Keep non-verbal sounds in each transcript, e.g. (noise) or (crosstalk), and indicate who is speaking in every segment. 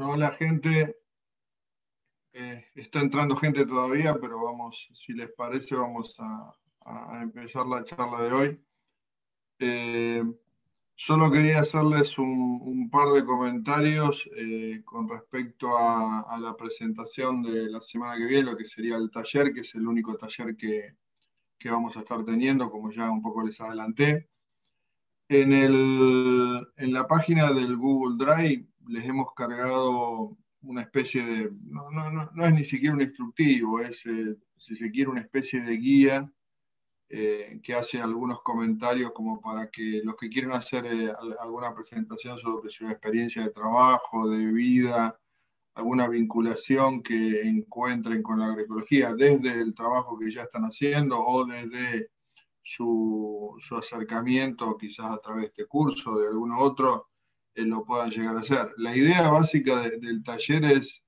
Speaker 1: Bueno, la gente, eh, está entrando gente todavía, pero vamos, si les parece, vamos a, empezar la charla de hoy. Eh, solo quería hacerles un, par de comentarios eh, con respecto a, la presentación de la semana que viene, lo que sería el taller, que es el único taller que, que vamos a estar teniendo, como ya un poco les adelanté. En, el, en la página del Google Drive les hemos cargado una especie de, no, no, no, es ni siquiera un instructivo, es, eh, si se quiere, una especie de guía eh, que hace algunos comentarios como para que los que quieren hacer eh, alguna presentación sobre su experiencia de trabajo, de vida, alguna vinculación que encuentren con la agroecología, desde el trabajo que ya están haciendo o desde su, su acercamiento quizás a través de este curso de alguno otro, eh, lo puedan llegar a hacer. La idea básica del taller es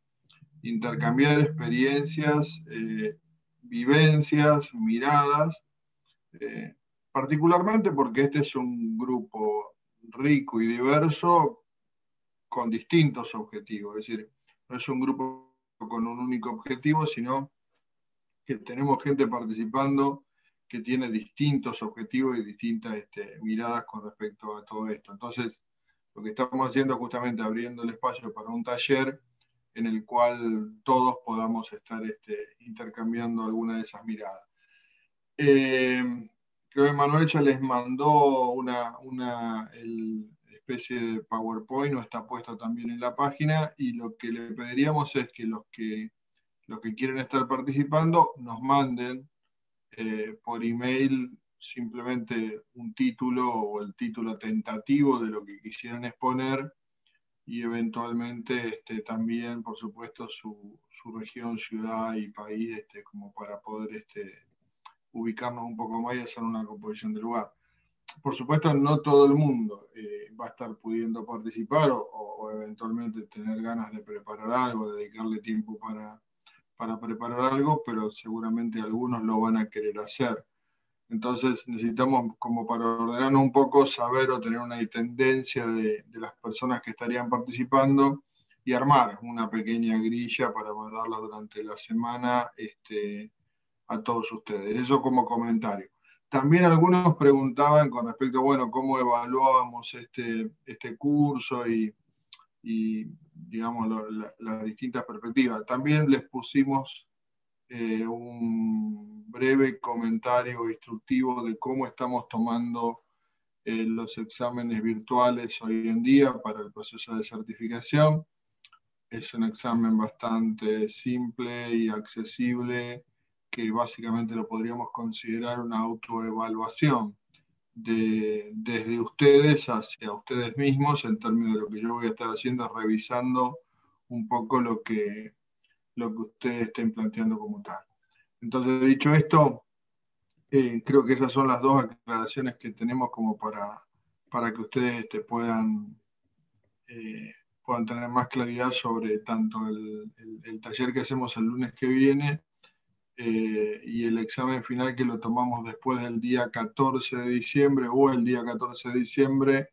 Speaker 1: intercambiar experiencias, eh, vivencias, miradas, eh, particularmente porque este es un grupo rico y diverso con distintos objetivos, es decir, no es un grupo con un único objetivo, sino que tenemos gente participando que tiene distintos objetivos y distintas este, miradas con respecto a todo esto. Entonces, lo que estamos haciendo es justamente abriendo el espacio para un taller en el cual todos podamos estar este, intercambiando alguna de esas miradas. Eh, creo que Manuel ya les mandó una, especie de PowerPoint, no está puesto también en la página, y lo que le pediríamos es que los que, los que quieren estar participando nos manden eh, por email simplemente un título o el título tentativo de lo que quisieran exponer y eventualmente este, también, por supuesto, su, región, ciudad y país, este, como para poder este, ubicarnos un poco más y hacer una composición del lugar. Por supuesto, no todo el mundo eh, va a estar pudiendo participar o, eventualmente tener ganas de preparar algo, dedicarle tiempo para, para preparar algo, pero seguramente algunos lo van a querer hacer. Entonces necesitamos, como para ordenarnos un poco, saber o tener una tendencia de, las personas que estarían participando y armar una pequeña grilla para mandarla durante la semana este, a todos ustedes. Eso como comentario. También algunos preguntaban con respecto, bueno, cómo evaluábamos este, este curso y, digamos, las distintas perspectivas. También les pusimos eh, un breve comentario instructivo de cómo estamos tomando eh, los exámenes virtuales hoy en día para el proceso de certificación. Es un examen bastante simple y accesible que básicamente lo podríamos considerar una autoevaluación de, desde ustedes hacia ustedes mismos en términos de lo que yo voy a estar haciendo, revisando un poco lo que lo que ustedes estén planteando como tal. Entonces, dicho esto, eh, creo que esas son las dos aclaraciones que tenemos como para, para que ustedes este, puedan, eh, puedan tener más claridad sobre tanto el, taller que hacemos el lunes que viene eh, y el examen final que lo tomamos después del día 14 de diciembre o el día 14 de diciembre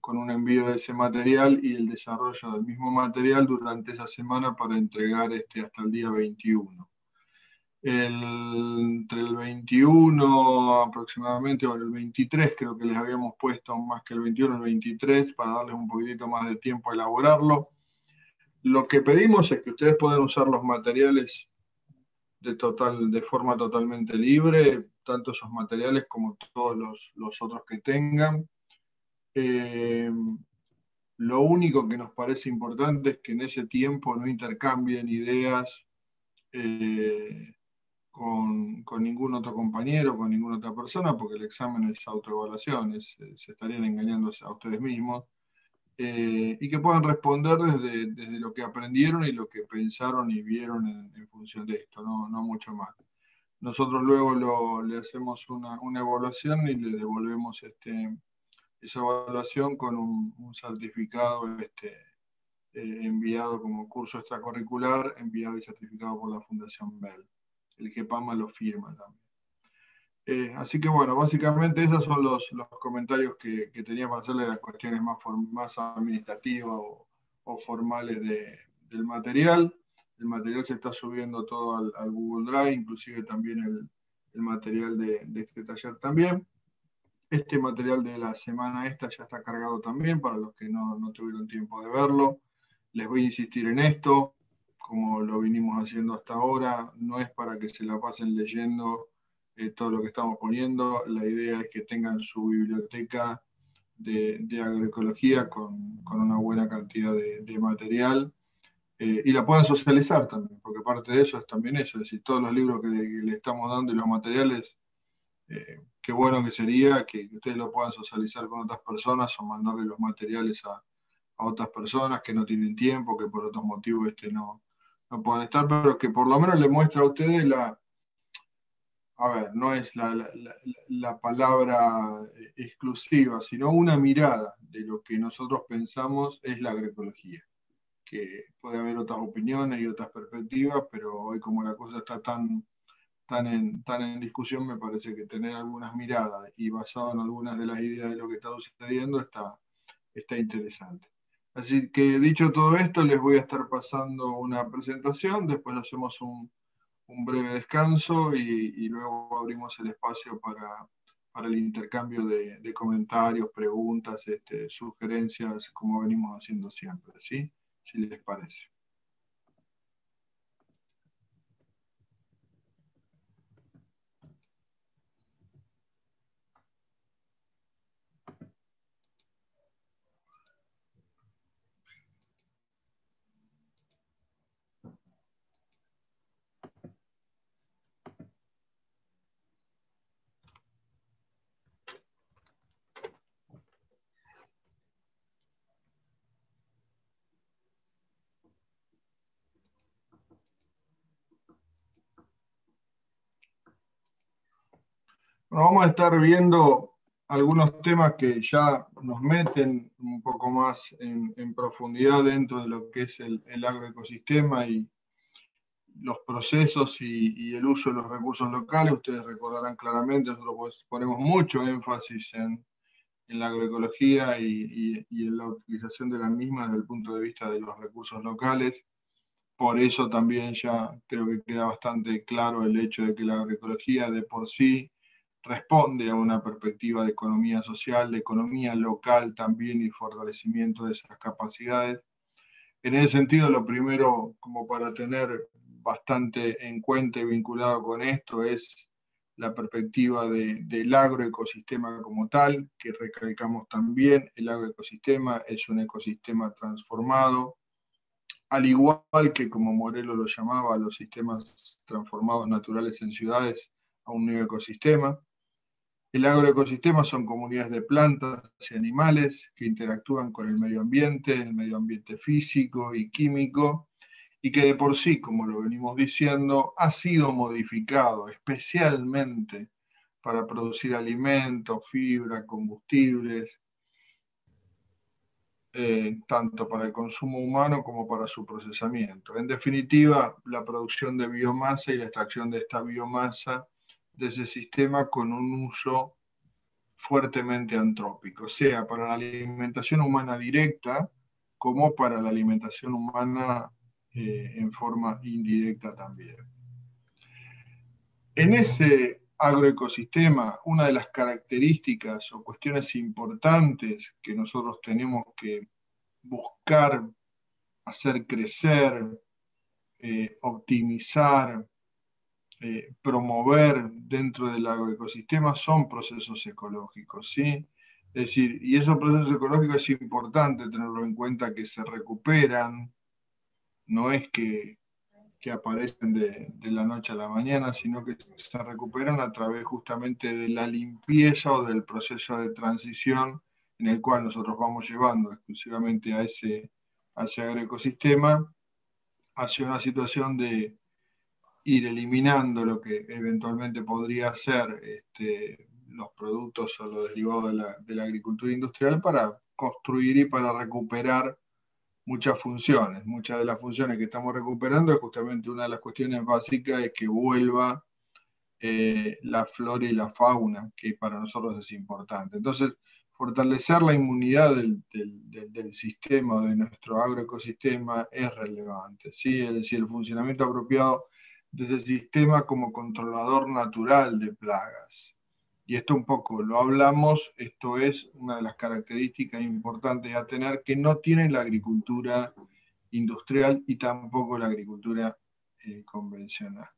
Speaker 1: con un envío de ese material y el desarrollo del mismo material durante esa semana para entregar este, hasta el día 21. entre el 21 aproximadamente, o el 23 creo que les habíamos puesto más que el 21, el 23, para darles un poquitito más de tiempo a elaborarlo. Lo que pedimos es que ustedes puedan usar los materiales de, total, de forma totalmente libre, tanto esos materiales como todos los, los otros que tengan. Eh, lo único que nos parece importante es que en ese tiempo no intercambien ideas eh, con, ningún otro compañero, con ninguna otra persona, porque el examen es autoevaluación, se estarían engañando a ustedes mismos, eh, y que puedan responder desde, lo que aprendieron y lo que pensaron y vieron en, función de esto, no, mucho más. Nosotros luego le hacemos una, una, evaluación y le devolvemos este, esa evaluación con un, certificado este, eh, enviado como curso extracurricular, enviado y certificado por la Fundación Bell. El GEPAMA lo firma también. Eh, así que bueno, básicamente esos son los, los comentarios que, que, tenía para hacerle las cuestiones más, más administrativas o, o formales del material. El material se está subiendo todo al, Google Drive, inclusive también el, material de, este taller también. Este material de la semana esta ya está cargado también para los que no, no tuvieron tiempo de verlo. Les voy a insistir en esto, como lo vinimos haciendo hasta ahora, no es para que se la pasen leyendo eh, todo lo que estamos poniendo, la idea es que tengan su biblioteca de, agroecología con, una buena cantidad de, material eh, y la puedan socializar también, porque parte de eso es también eso, es decir, todos los libros que le, estamos dando y los materiales, eh, qué bueno que sería que ustedes lo puedan socializar con otras personas o mandarle los materiales a, a otras personas que no tienen tiempo, que por otros motivos este no, no puedan estar, pero que por lo menos le muestra a ustedes la, a ver, no es la, palabra exclusiva, sino una mirada de lo que nosotros pensamos es la agroecología. Que puede haber otras opiniones y otras perspectivas, pero hoy como la cosa está tan, tan, en, tan en discusión, me parece que tener algunas miradas y basado en algunas de las ideas de lo que está sucediendo está, está interesante. Así que dicho todo esto, les voy a estar pasando una presentación, después hacemos un, breve descanso y, luego abrimos el espacio para, el intercambio de, comentarios, preguntas, este, sugerencias, como venimos haciendo siempre, ¿sí? Si les parece. Vamos a estar viendo algunos temas que ya nos meten un poco más en, profundidad dentro de lo que es el, agroecosistema y los procesos y, el uso de los recursos locales. Ustedes recordarán claramente, nosotros pues ponemos mucho énfasis en, la agroecología y, y, en la utilización de la misma desde el punto de vista de los recursos locales. Por eso también ya creo que queda bastante claro el hecho de que la agroecología de por sí responde a una perspectiva de economía social, de economía local también y fortalecimiento de esas capacidades. En ese sentido, lo primero, como para tener bastante en cuenta y vinculado con esto, es la perspectiva del agroecosistema como tal, que recalcamos también, el agroecosistema es un ecosistema transformado, al igual que como Morelo lo llamaba, los sistemas transformados naturales en ciudades, a un nuevo ecosistema. El agroecosistema son comunidades de plantas y animales que interactúan con el medio ambiente, el medio ambiente físico y químico, y que de por sí, como lo venimos diciendo, ha sido modificado especialmente para producir alimentos, fibra, combustibles, eh, tanto para el consumo humano como para su procesamiento. En definitiva, la producción de biomasa y la extracción de esta biomasa de ese sistema con un uso fuertemente antrópico, sea para la alimentación humana directa como para la alimentación humana eh, en forma indirecta también. En ese agroecosistema, una de las características o cuestiones importantes que nosotros tenemos que buscar, hacer crecer, eh, optimizar, eh, promover dentro del agroecosistema son procesos ecológicos, ¿sí? Es decir, y esos procesos ecológicos es importante tenerlo en cuenta que se recuperan, no es que, aparecen de, la noche a la mañana, sino que se recuperan a través justamente de la limpieza o del proceso de transición en el cual nosotros vamos llevando exclusivamente a ese, a ese agroecosistema hacia una situación de, ir eliminando lo que eventualmente podría ser este, los productos o los derivados de la, agricultura industrial para construir y para recuperar muchas funciones. Muchas de las funciones que estamos recuperando es justamente una de las cuestiones básicas es que vuelva eh, la flora y la fauna, que para nosotros es importante. Entonces, fortalecer la inmunidad del, sistema, de nuestro agroecosistema, es relevante. ¿sí? Es decir, el funcionamiento apropiado de ese sistema como controlador natural de plagas. Y esto un poco lo hablamos, esto es una de las características importantes a tener que no tiene la agricultura industrial y tampoco la agricultura eh, convencional.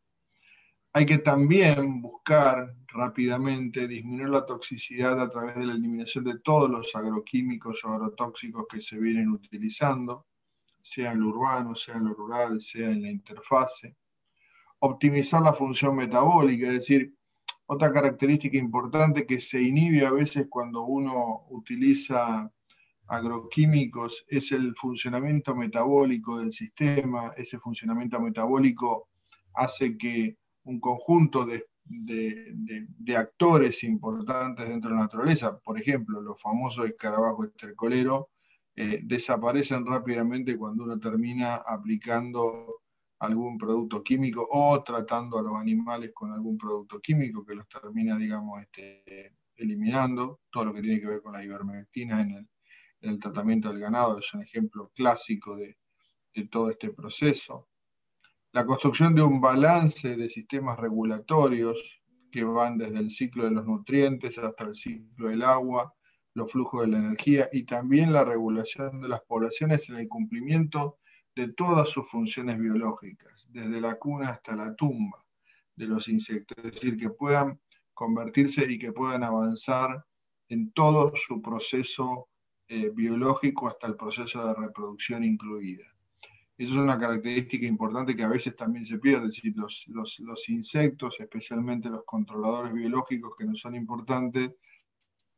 Speaker 1: Hay que también buscar rápidamente disminuir la toxicidad a través de la eliminación de todos los agroquímicos o agrotóxicos que se vienen utilizando, sea en lo urbano, sea en lo rural, sea en la interfase. Optimizar la función metabólica, es decir, otra característica importante que se inhibe a veces cuando uno utiliza agroquímicos es el funcionamiento metabólico del sistema. Ese funcionamiento metabólico hace que un conjunto de, actores importantes dentro de la naturaleza, por ejemplo, los famosos escarabajos estercoleros, eh, desaparecen rápidamente cuando uno termina aplicando algún producto químico o tratando a los animales con algún producto químico que los termina, digamos, este, eliminando. Todo lo que tiene que ver con la ivermectina en el, tratamiento del ganado es un ejemplo clásico de todo este proceso la construcción de un balance de sistemas regulatorios que van desde el ciclo de los nutrientes hasta el ciclo del agua, los flujos de la energía y también la regulación de las poblaciones en el cumplimiento de todas sus funciones biológicas, desde la cuna hasta la tumba de los insectos, es decir, que puedan convertirse y que puedan avanzar en todo su proceso eh, biológico hasta el proceso de reproducción incluida. Eso es una característica importante que a veces también se pierde, es decir, los, los, insectos, especialmente los controladores biológicos que no son importantes,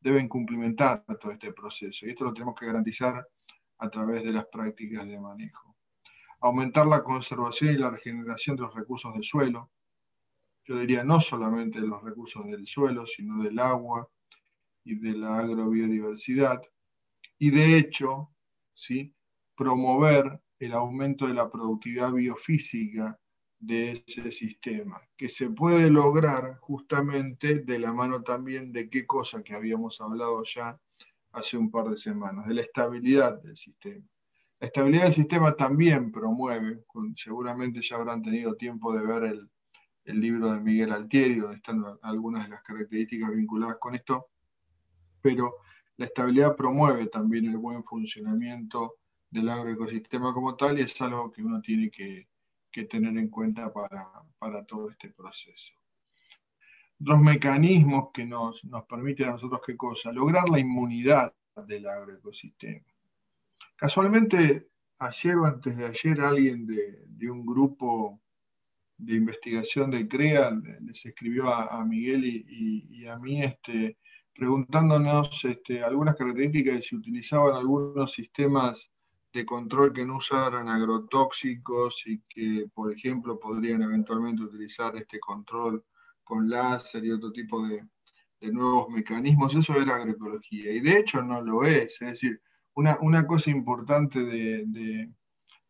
Speaker 1: deben cumplimentar todo este proceso. Y esto lo tenemos que garantizar a través de las prácticas de manejo. Aumentar la conservación y la regeneración de los recursos del suelo. Yo diría no solamente de los recursos del suelo, sino del agua y de la agrobiodiversidad. Y de hecho, ¿sí? promover el aumento de la productividad biofísica de ese sistema, que se puede lograr justamente de la mano también de qué cosa que habíamos hablado ya hace un par de semanas, de la estabilidad del sistema. La estabilidad del sistema también promueve, seguramente ya habrán tenido tiempo de ver el, libro de Miguel Altieri, donde están algunas de las características vinculadas con esto, pero la estabilidad promueve también el buen funcionamiento del agroecosistema como tal y es algo que uno tiene que, tener en cuenta para, todo este proceso. Dos mecanismos que nos, permiten a nosotros qué cosa, lograr la inmunidad del agroecosistema. Casualmente, ayer o antes de ayer, alguien de, un grupo de investigación de CREA les escribió a, Miguel y, a mí este, preguntándonos este, algunas características de si utilizaban algunos sistemas de control que no usaran agrotóxicos y que, por ejemplo, podrían eventualmente utilizar este control con láser y otro tipo de, nuevos mecanismos, eso era agroecología. Y de hecho no lo es. Es decir, una, cosa importante de,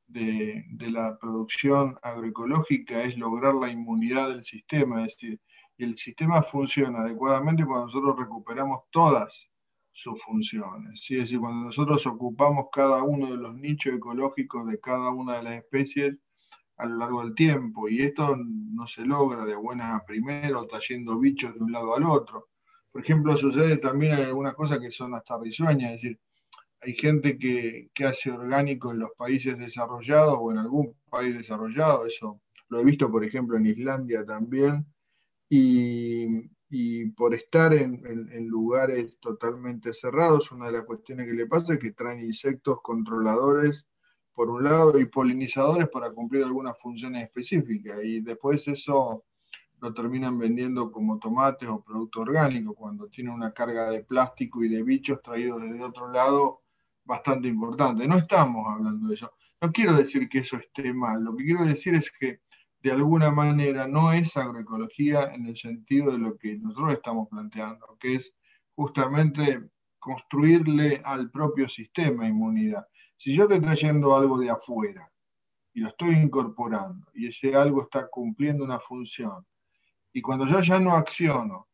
Speaker 1: de, la producción agroecológica es lograr la inmunidad del sistema. Es decir, el sistema funciona adecuadamente cuando nosotros recuperamos todas sus funciones. ¿sí? Es decir, cuando nosotros ocupamos cada uno de los nichos ecológicos de cada una de las especies a lo largo del tiempo, y esto no se logra de buena a primera o trayendo bichos de un lado al otro. Por ejemplo, sucede también en algunas cosas que son hasta risueñas, es decir, hay gente que, hace orgánico en los países desarrollados o en algún país desarrollado, eso lo he visto, por ejemplo, en Islandia también, y, y por estar en, lugares totalmente cerrados, una de las cuestiones que le pasa es que traen insectos controladores por un lado y polinizadores para cumplir algunas funciones específicas y después eso lo terminan vendiendo como tomates o producto orgánico cuando tiene una carga de plástico y de bichos traídos desde otro lado bastante importante. No estamos hablando de eso. No quiero decir que eso esté mal, lo que quiero decir es que de alguna manera no es agroecología en el sentido de lo que nosotros estamos planteando, que es justamente construirle al propio sistema inmunidad. Si yo estoy trayendo algo de afuera y lo estoy incorporando y ese algo está cumpliendo una función, y cuando yo ya no acciono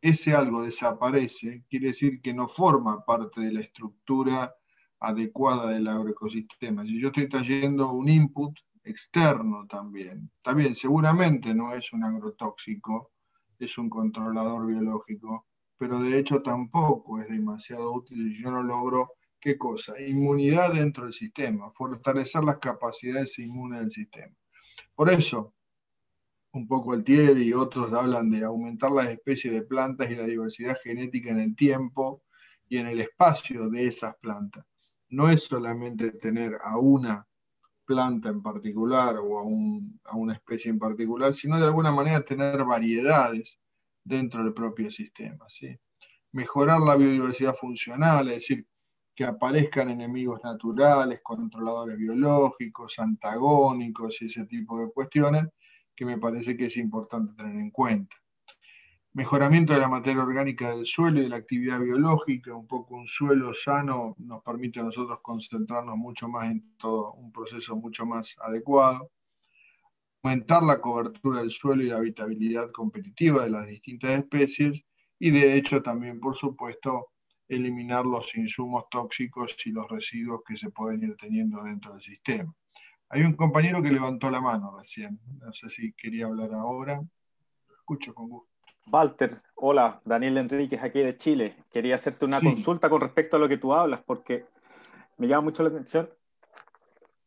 Speaker 1: ese algo desaparece, quiere decir que no forma parte de la estructura adecuada del agroecosistema. Si yo estoy trayendo un input externo también, también seguramente no es un agrotóxico, es un controlador biológico, pero de hecho tampoco es demasiado útil si yo no logro, ¿qué cosa? Inmunidad dentro del sistema, fortalecer las capacidades inmunes del sistema. Por eso, un poco Altieri y otros hablan de aumentar las especies de plantas y la diversidad genética en el tiempo y en el espacio de esas plantas. No es solamente tener a una planta en particular o a, a una especie en particular, sino de alguna manera tener variedades dentro del propio sistema. ¿sí? Mejorar la biodiversidad funcional, es decir, que aparezcan enemigos naturales, controladores biológicos, antagónicos y ese tipo de cuestiones que me parece que es importante tener en cuenta. Mejoramiento de la materia orgánica del suelo y de la actividad biológica, un poco un suelo sano nos permite a nosotros concentrarnos mucho más en todo un proceso mucho más adecuado aumentar la cobertura del suelo y la habitabilidad competitiva de las distintas especies y de hecho también, por supuesto, eliminar los insumos tóxicos y los residuos que se pueden ir teniendo dentro del sistema. Hay un compañero que levantó la mano recién, no sé si quería hablar ahora, lo escucho con gusto.
Speaker 2: Walter, hola, Daniel Enríquez aquí de Chile. Quería hacerte una consulta con respecto a lo que tú hablas, porque me llama mucho la atención.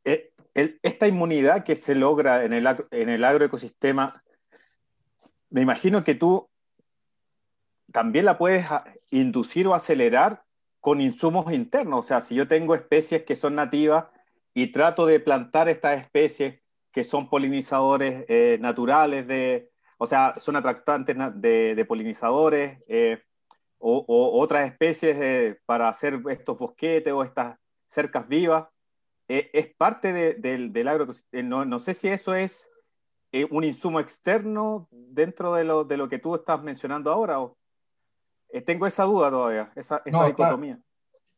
Speaker 2: Eh, esta inmunidad que se logra en el, en el agroecosistema, me imagino que tú también la puedes inducir o acelerar con insumos internos. O sea, si yo tengo especies que son nativas y trato de plantar estas especies que son polinizadores eh, naturales, de, o sea, son atractantes de, polinizadores, eh, o, otras especies eh, para hacer estos bosquetes o estas cercas vivas, eh, es parte del agro. Eh, no, no, sé si eso es eh, un insumo externo dentro de lo, de lo que tú estás mencionando ahora. O, tengo esa duda todavía, esa, dicotomía.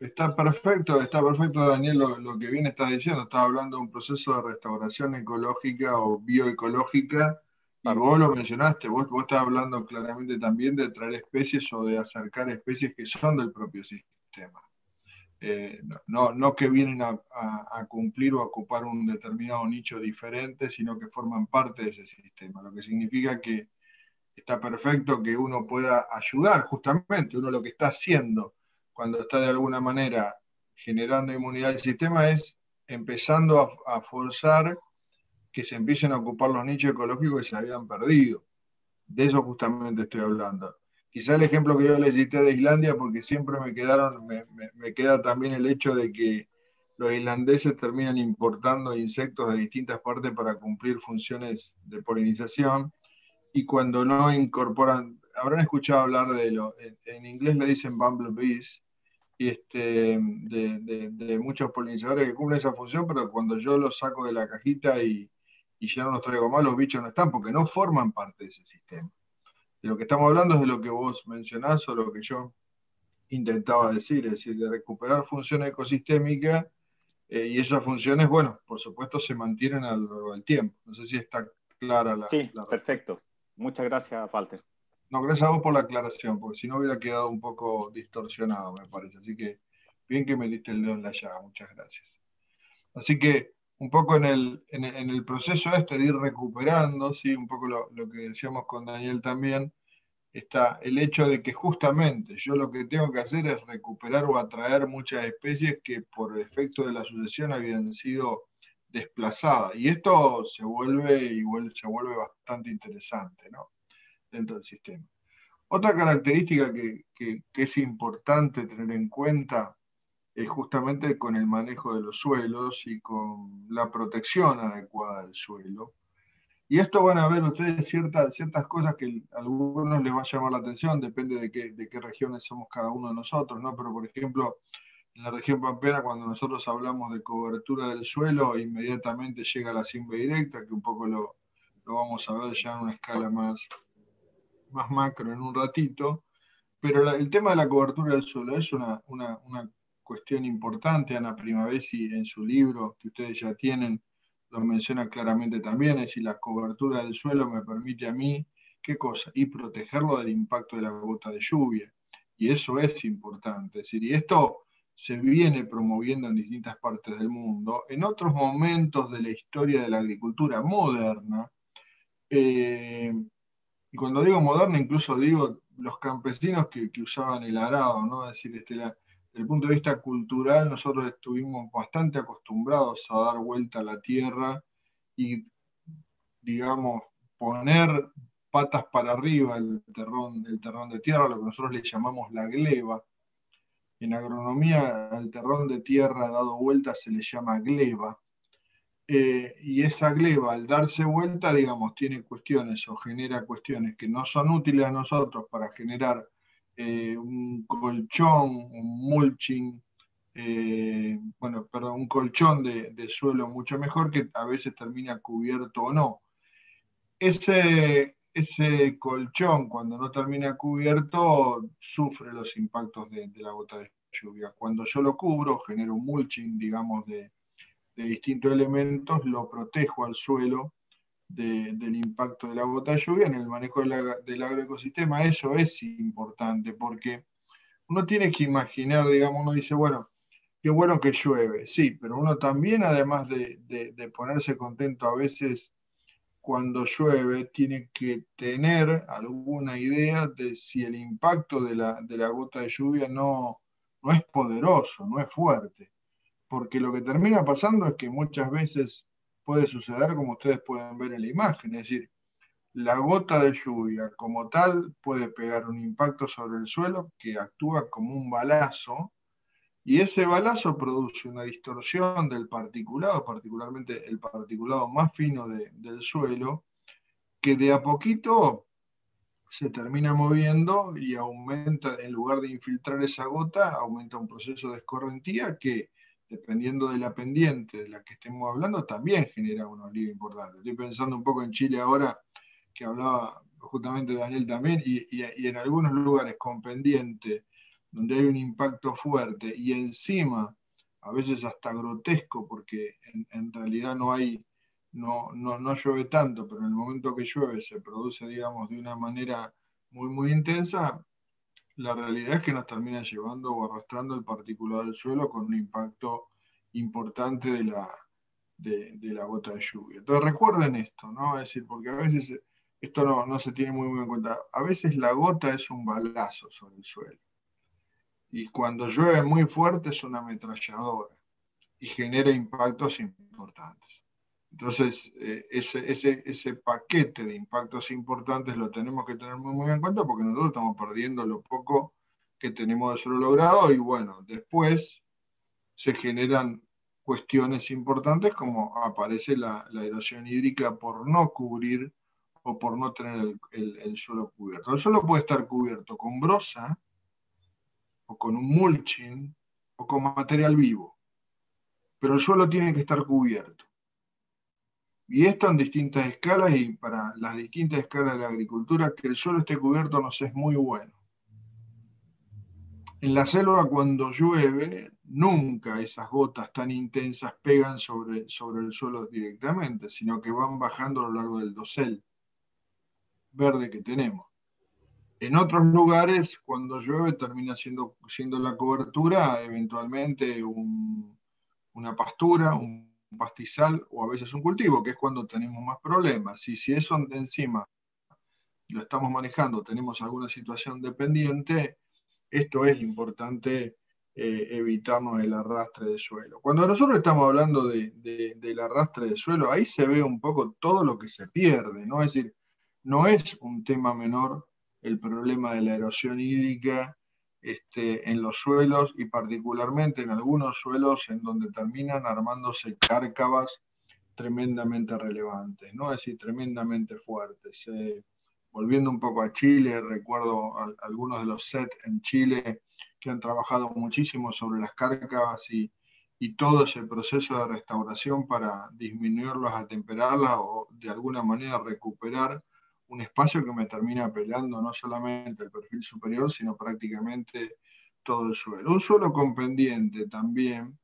Speaker 1: Está, perfecto, está perfecto, Daniel, lo, que bien estás diciendo. Estás hablando de un proceso de restauración ecológica o bioecológica. Y vos lo mencionaste, vos, vos estás hablando claramente también de traer especies o de acercar especies que son del propio sistema. Eh, no, no, que vienen a, cumplir o a ocupar un determinado nicho diferente, sino que forman parte de ese sistema, lo que significa que está perfecto que uno pueda ayudar justamente, uno lo que está haciendo cuando está de alguna manera generando inmunidad al sistema es empezando a, a forzar que se empiecen a ocupar los nichos ecológicos que se habían perdido. De eso justamente estoy hablando. Quizá el ejemplo que yo le cité de Islandia, porque siempre me quedaron, me, queda también el hecho de que los islandeses terminan importando insectos de distintas partes para cumplir funciones de polinización y cuando no incorporan, habrán escuchado hablar de lo, en, inglés le dicen bumblebees, y este, de, de, muchos polinizadores que cumplen esa función, pero cuando yo los saco de la cajita y, y ya no los traigo más, los bichos no están porque no forman parte de ese sistema. De lo que estamos hablando es de lo que vos mencionás o lo que yo intentaba decir, es decir, de recuperar funciones ecosistémicas eh, y esas funciones, bueno, por supuesto se mantienen a lo largo del tiempo. No sé si está clara la...
Speaker 2: Sí, perfecto. Muchas gracias, Walter.
Speaker 1: No, gracias a vos por la aclaración, porque si no hubiera quedado un poco distorsionado, me parece. Así que bien que me diste el dedo en la llaga, muchas gracias. Así que un poco en el, en el, proceso este de ir recuperando, ¿sí? un poco lo, que decíamos con Daniel también, está el hecho de que justamente yo lo que tengo que hacer es recuperar o atraer muchas especies que por efecto de la sucesión habían sido desplazadas. Y esto se vuelve, se vuelve bastante interesante ¿no? Dentro del sistema. Otra característica que, es importante tener en cuenta es justamente con el manejo de los suelos y con la protección adecuada del suelo. Y esto van a ver ustedes ciertas, ciertas cosas que a algunos les va a llamar la atención, depende de qué, de qué regiones somos cada uno de nosotros, ¿no? Pero por ejemplo, en la región pampeana, cuando nosotros hablamos de cobertura del suelo, inmediatamente llega la simba directa, que un poco lo, lo vamos a ver ya en una escala más, más macro en un ratito. Pero el tema de la cobertura del suelo es una, una, cuestión importante. Ana Primavesi en su libro, que ustedes ya tienen, lo menciona claramente también, es decir, la cobertura del suelo me permite a mí ¿qué cosa? Y protegerlo del impacto de la gota de lluvia. Y eso es importante. Es decir, y esto se viene promoviendo en distintas partes del mundo. En otros momentos de la historia de la agricultura moderna, eh, y cuando digo moderna, incluso digo los campesinos que, usaban el arado, ¿no? Es decir, desde el punto de vista cultural, nosotros estuvimos bastante acostumbrados a dar vuelta a la tierra y, digamos, poner patas para arriba el terrón, el terrón de tierra, lo que nosotros le llamamos la gleba, en agronomía, al terrón de tierra dado vuelta se le llama gleba. Eh, y esa gleba, al darse vuelta, digamos, tiene cuestiones o genera cuestiones que no son útiles a nosotros para generar eh, un colchón, un mulching, eh, bueno, perdón, un colchón de, de, suelo mucho mejor que a veces termina cubierto o no. Ese, ese colchón, cuando no termina cubierto, sufre los impactos de, la gota de lluvia. Cuando yo lo cubro, genero un mulching, digamos, de, distintos elementos, lo protejo al suelo del impacto de la gota de lluvia en el manejo del agroecosistema. Eso es importante porque uno tiene que imaginar, digamos, uno dice, bueno, qué bueno que llueve, sí, pero uno también, además de, de ponerse contento a veces cuando llueve tiene que tener alguna idea de si el impacto de la, gota de lluvia no, no es poderoso, no es fuerte. Porque lo que termina pasando es que muchas veces puede suceder como ustedes pueden ver en la imagen, es decir, la gota de lluvia como tal puede pegar un impacto sobre el suelo que actúa como un balazo y ese balazo produce una distorsión del particulado, particularmente el particulado más fino del suelo, que de a poquito se termina moviendo y aumenta, en lugar de infiltrar esa gota, aumenta un proceso de escorrentía que, dependiendo de la pendiente de la que estemos hablando, también genera un olivo importante. Estoy pensando un poco en Chile ahora, que hablaba justamente Daniel también, y, en algunos lugares con pendiente donde hay un impacto fuerte y encima, a veces hasta grotesco, porque en, realidad no hay, no, no, no, llueve tanto, pero en el momento que llueve se produce, digamos, de una manera muy, muy intensa, la realidad es que nos termina llevando o arrastrando el particulado del suelo con un impacto importante de la, de, la gota de lluvia. Entonces recuerden esto, ¿no? Es decir, porque a veces esto no, no se tiene muy, muy en cuenta. A veces la gota es un balazo sobre el suelo y cuando llueve muy fuerte es una ametralladora y genera impactos importantes. Entonces, eh, ese, ese, ese, paquete de impactos importantes lo tenemos que tener muy, muy en cuenta porque nosotros estamos perdiendo lo poco que tenemos de suelo logrado y bueno, después se generan cuestiones importantes como aparece la, erosión hídrica por no cubrir o por no tener el, el, el suelo cubierto. El suelo puede estar cubierto con brosa, o con un mulching o con material vivo. Pero el suelo tiene que estar cubierto. Y esto en distintas escalas y para las distintas escalas de la agricultura, que el suelo esté cubierto nos es muy bueno. En la selva cuando llueve, nunca esas gotas tan intensas pegan sobre, sobre el suelo directamente, sino que van bajando a lo largo del dosel verde que tenemos. En otros lugares, cuando llueve, termina siendo, siendo la cobertura eventualmente una pastura, un pastizal o a veces un cultivo, que es cuando tenemos más problemas. Y si eso encima lo estamos manejando, tenemos alguna situación dependiente, esto es importante eh, evitarnos el arrastre de suelo. Cuando nosotros estamos hablando del arrastre de suelo, ahí se ve un poco todo lo que se pierde, ¿no? Es decir, no es un tema menor el problema de la erosión hídrica este, en los suelos y particularmente en algunos suelos en donde terminan armándose cárcavas tremendamente relevantes, ¿no? es decir, tremendamente fuertes. Eh, volviendo un poco a Chile, recuerdo algunos de los SET en Chile que han trabajado muchísimo sobre las cárcavas y, y todo ese proceso de restauración para disminuirlas, atemperarlas o de alguna manera recuperar un espacio que me termina peleando no solamente el perfil superior, sino prácticamente todo el suelo. Un suelo con pendiente también,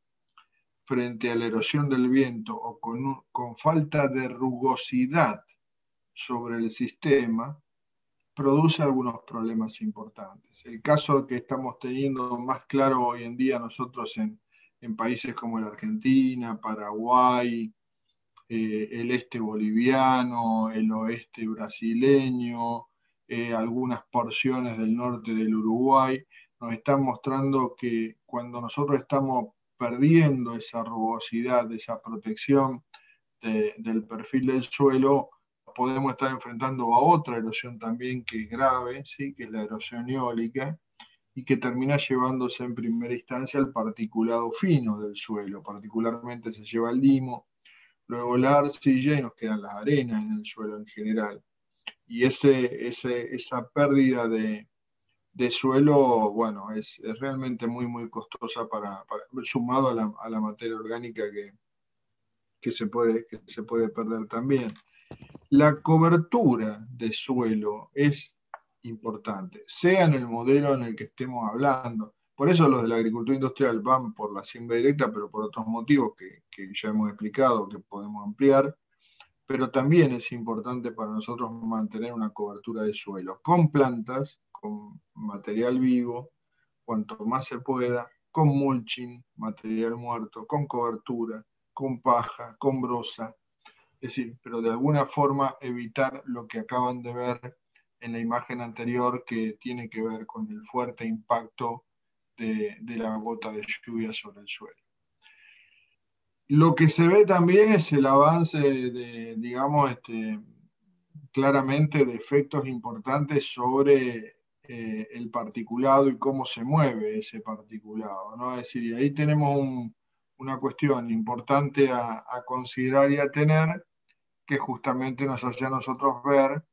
Speaker 1: frente a la erosión del viento o con, con falta de rugosidad sobre el sistema, produce algunos problemas importantes. El caso que estamos teniendo más claro hoy en día nosotros en, países como la Argentina, Paraguay, eh, el este boliviano, el oeste brasileño, eh, algunas porciones del norte del Uruguay, nos están mostrando que cuando nosotros estamos perdiendo esa rugosidad, esa protección del perfil del suelo, podemos estar enfrentando a otra erosión también que es grave, ¿sí? que es la erosión eólica, y que termina llevándose en primera instancia al particulado fino del suelo, particularmente se lleva el limo, luego la arcilla y nos quedan las arenas en el suelo en general. Y ese, esa pérdida de, suelo, bueno, es, realmente muy, muy costosa para, sumado a la, a la, materia orgánica que, que, se puede, que se puede perder también. La cobertura de suelo es importante, sea en el modelo en el que estemos hablando. Por eso los de la agricultura industrial van por la siembra directa, pero por otros motivos que, ya hemos explicado, que podemos ampliar. Pero también es importante para nosotros mantener una cobertura de suelo con plantas, con material vivo, cuanto más se pueda, con mulching, material muerto, con cobertura, con paja, con brosa, es decir, pero de alguna forma evitar lo que acaban de ver en la imagen anterior que tiene que ver con el fuerte impacto de, la gota de lluvia sobre el suelo. Lo que se ve también es el avance de, digamos, este, claramente de efectos importantes sobre eh, el particulado y cómo se mueve ese particulado. ¿no? Es decir, y ahí tenemos una cuestión importante a, a, considerar y a tener, que justamente nos hace a nosotros ver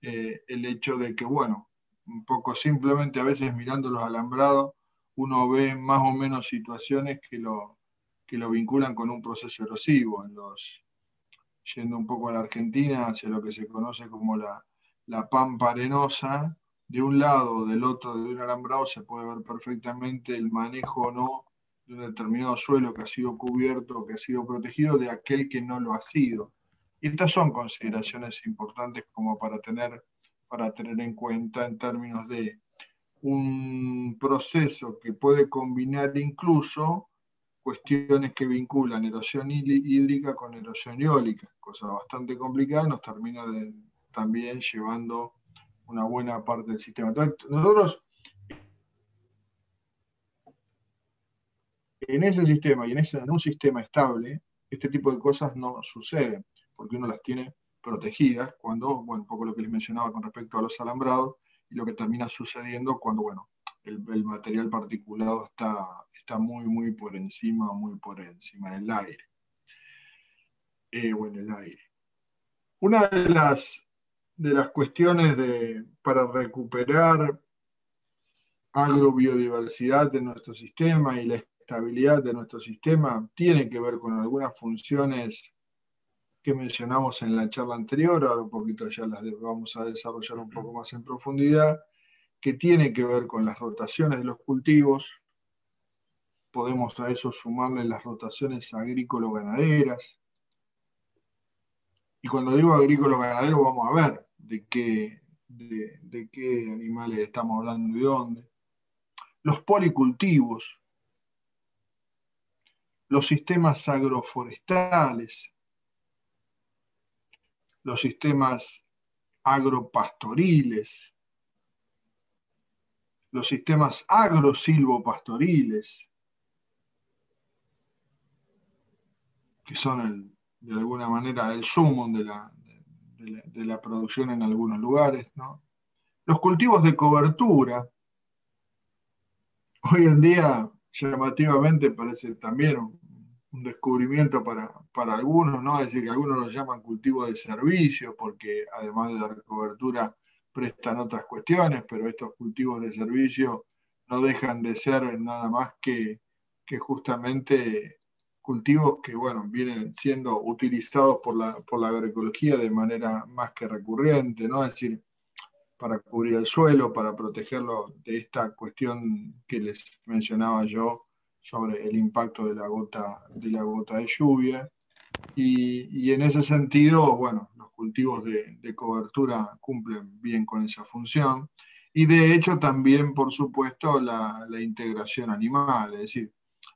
Speaker 1: eh, el hecho de que, bueno, un poco simplemente a veces mirando los alambrados, uno ve más o menos situaciones que lo, que lo vinculan con un proceso erosivo. En los, yendo un poco a la Argentina, hacia lo que se conoce como la, la pampa arenosa, de un lado del otro de un alambrado se puede ver perfectamente el manejo o no de un determinado suelo que ha sido cubierto, que ha sido protegido, de aquel que no lo ha sido. Y estas son consideraciones importantes como para tener, para tener en cuenta en términos de un proceso que puede combinar incluso cuestiones que vinculan erosión hídrica con erosión eólica, cosa bastante complicada, nos termina también llevando una buena parte del sistema. Entonces, nosotros en ese sistema y en, ese, en un sistema estable, este tipo de cosas no suceden porque uno las tiene protegidas cuando, bueno, un poco lo que les mencionaba con respecto a los alambrados, y lo que termina sucediendo cuando, bueno, el, material particulado está, está muy, muy por encima, muy por encima del aire. Eh, bueno, el aire. Una de las, de las cuestiones de, para recuperar agrobiodiversidad de nuestro sistema y la estabilidad de nuestro sistema tiene que ver con algunas funciones que mencionamos en la charla anterior, ahora un poquito ya las vamos a desarrollar un poco más en profundidad, que tiene que ver con las rotaciones de los cultivos. Podemos a eso sumarle las rotaciones agrícola-ganaderas. Y cuando digo agrícola-ganadero, vamos a ver de qué, de, de qué animales estamos hablando y dónde. Los policultivos, los sistemas agroforestales, los sistemas agropastoriles, los sistemas agrosilvopastoriles, que son de alguna manera el sumo de la, de, la, producción en algunos lugares, los cultivos de cobertura, hoy en día llamativamente parece también un descubrimiento para, para, algunos, ¿no? Es decir, que algunos lo llaman cultivo de servicio, porque además de dar cobertura prestan otras cuestiones, pero estos cultivos de servicio no dejan de ser nada más que, que justamente cultivos que, bueno, vienen siendo utilizados por la, por la agroecología de manera más que recurrente, ¿no? Es decir, para cubrir el suelo, para protegerlo de esta cuestión que les mencionaba yo sobre el impacto de la gota de, la gota de lluvia. Y, en ese sentido, bueno, los cultivos de, cobertura cumplen bien con esa función. Y de hecho también, por supuesto, la, integración animal, es decir,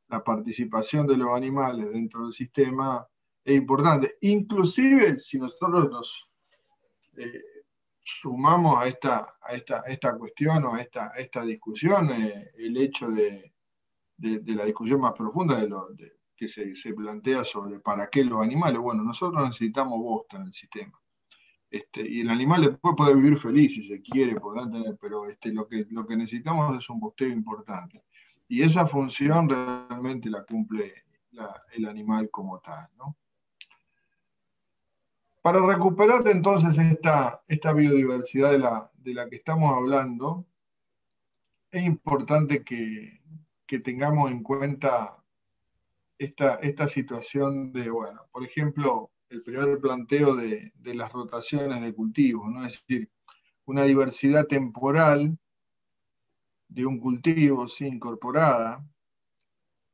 Speaker 1: la participación de los animales dentro del sistema es importante. Inclusive si nosotros nos eh, sumamos a esta, a esta, esta cuestión o a esta, esta discusión eh, el hecho de, la discusión más profunda de, lo, que se, plantea sobre para qué los animales. Bueno, nosotros necesitamos bosta en el sistema. Este, y el animal después puede vivir feliz si se quiere, podrá tener, pero este, lo, que, lo que necesitamos es un bosteo importante. Y esa función realmente la cumple el animal como tal. ¿no? Para recuperar entonces esta, esta biodiversidad de la, de la, que estamos hablando, es importante que, tengamos en cuenta esta, esta, situación de, bueno, por ejemplo, el primer planteo de, las rotaciones de cultivos, ¿no? es decir, una diversidad temporal de un cultivo incorporada,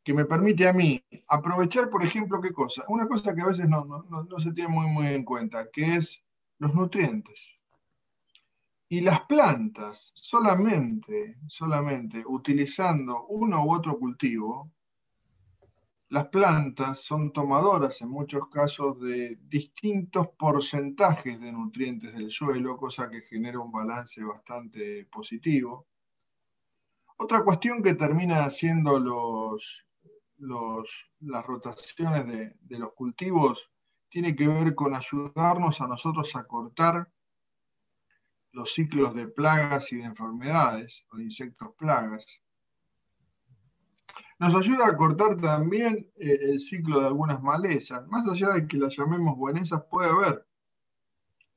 Speaker 1: que me permite a mí aprovechar, por ejemplo, ¿qué cosa? Una cosa que a veces no, no, se tiene muy, muy en cuenta, que es los nutrientes. Y las plantas, solamente, solamente utilizando uno u otro cultivo, las plantas son tomadoras en muchos casos de distintos porcentajes de nutrientes del suelo, cosa que genera un balance bastante positivo. Otra cuestión que termina haciendo los, las rotaciones de, los cultivos tiene que ver con ayudarnos a nosotros a cortar los ciclos de plagas y de enfermedades, o de insectos plagas. Nos ayuda a cortar también eh, el ciclo de algunas malezas. Más allá de que las llamemos buenesas, puede haber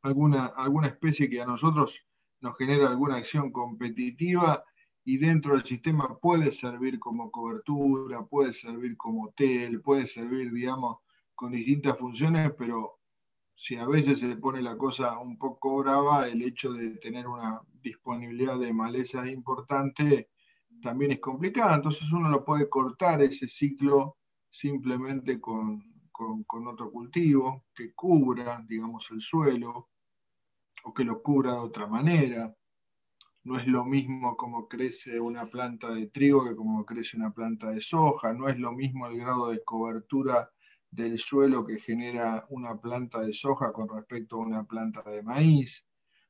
Speaker 1: alguna, alguna especie que a nosotros nos genera alguna acción competitiva y dentro del sistema puede servir como cobertura, puede servir como hotel, puede servir, digamos, con distintas funciones, pero si a veces se pone la cosa un poco brava, el hecho de tener una disponibilidad de maleza importante también es complicada. Entonces uno lo puede cortar ese ciclo simplemente con, con otro cultivo que cubra, digamos, el suelo o que lo cubra de otra manera no es lo mismo como crece una planta de trigo que como crece una planta de soja, no es lo mismo el grado de cobertura del suelo que genera una planta de soja con respecto a una planta de maíz,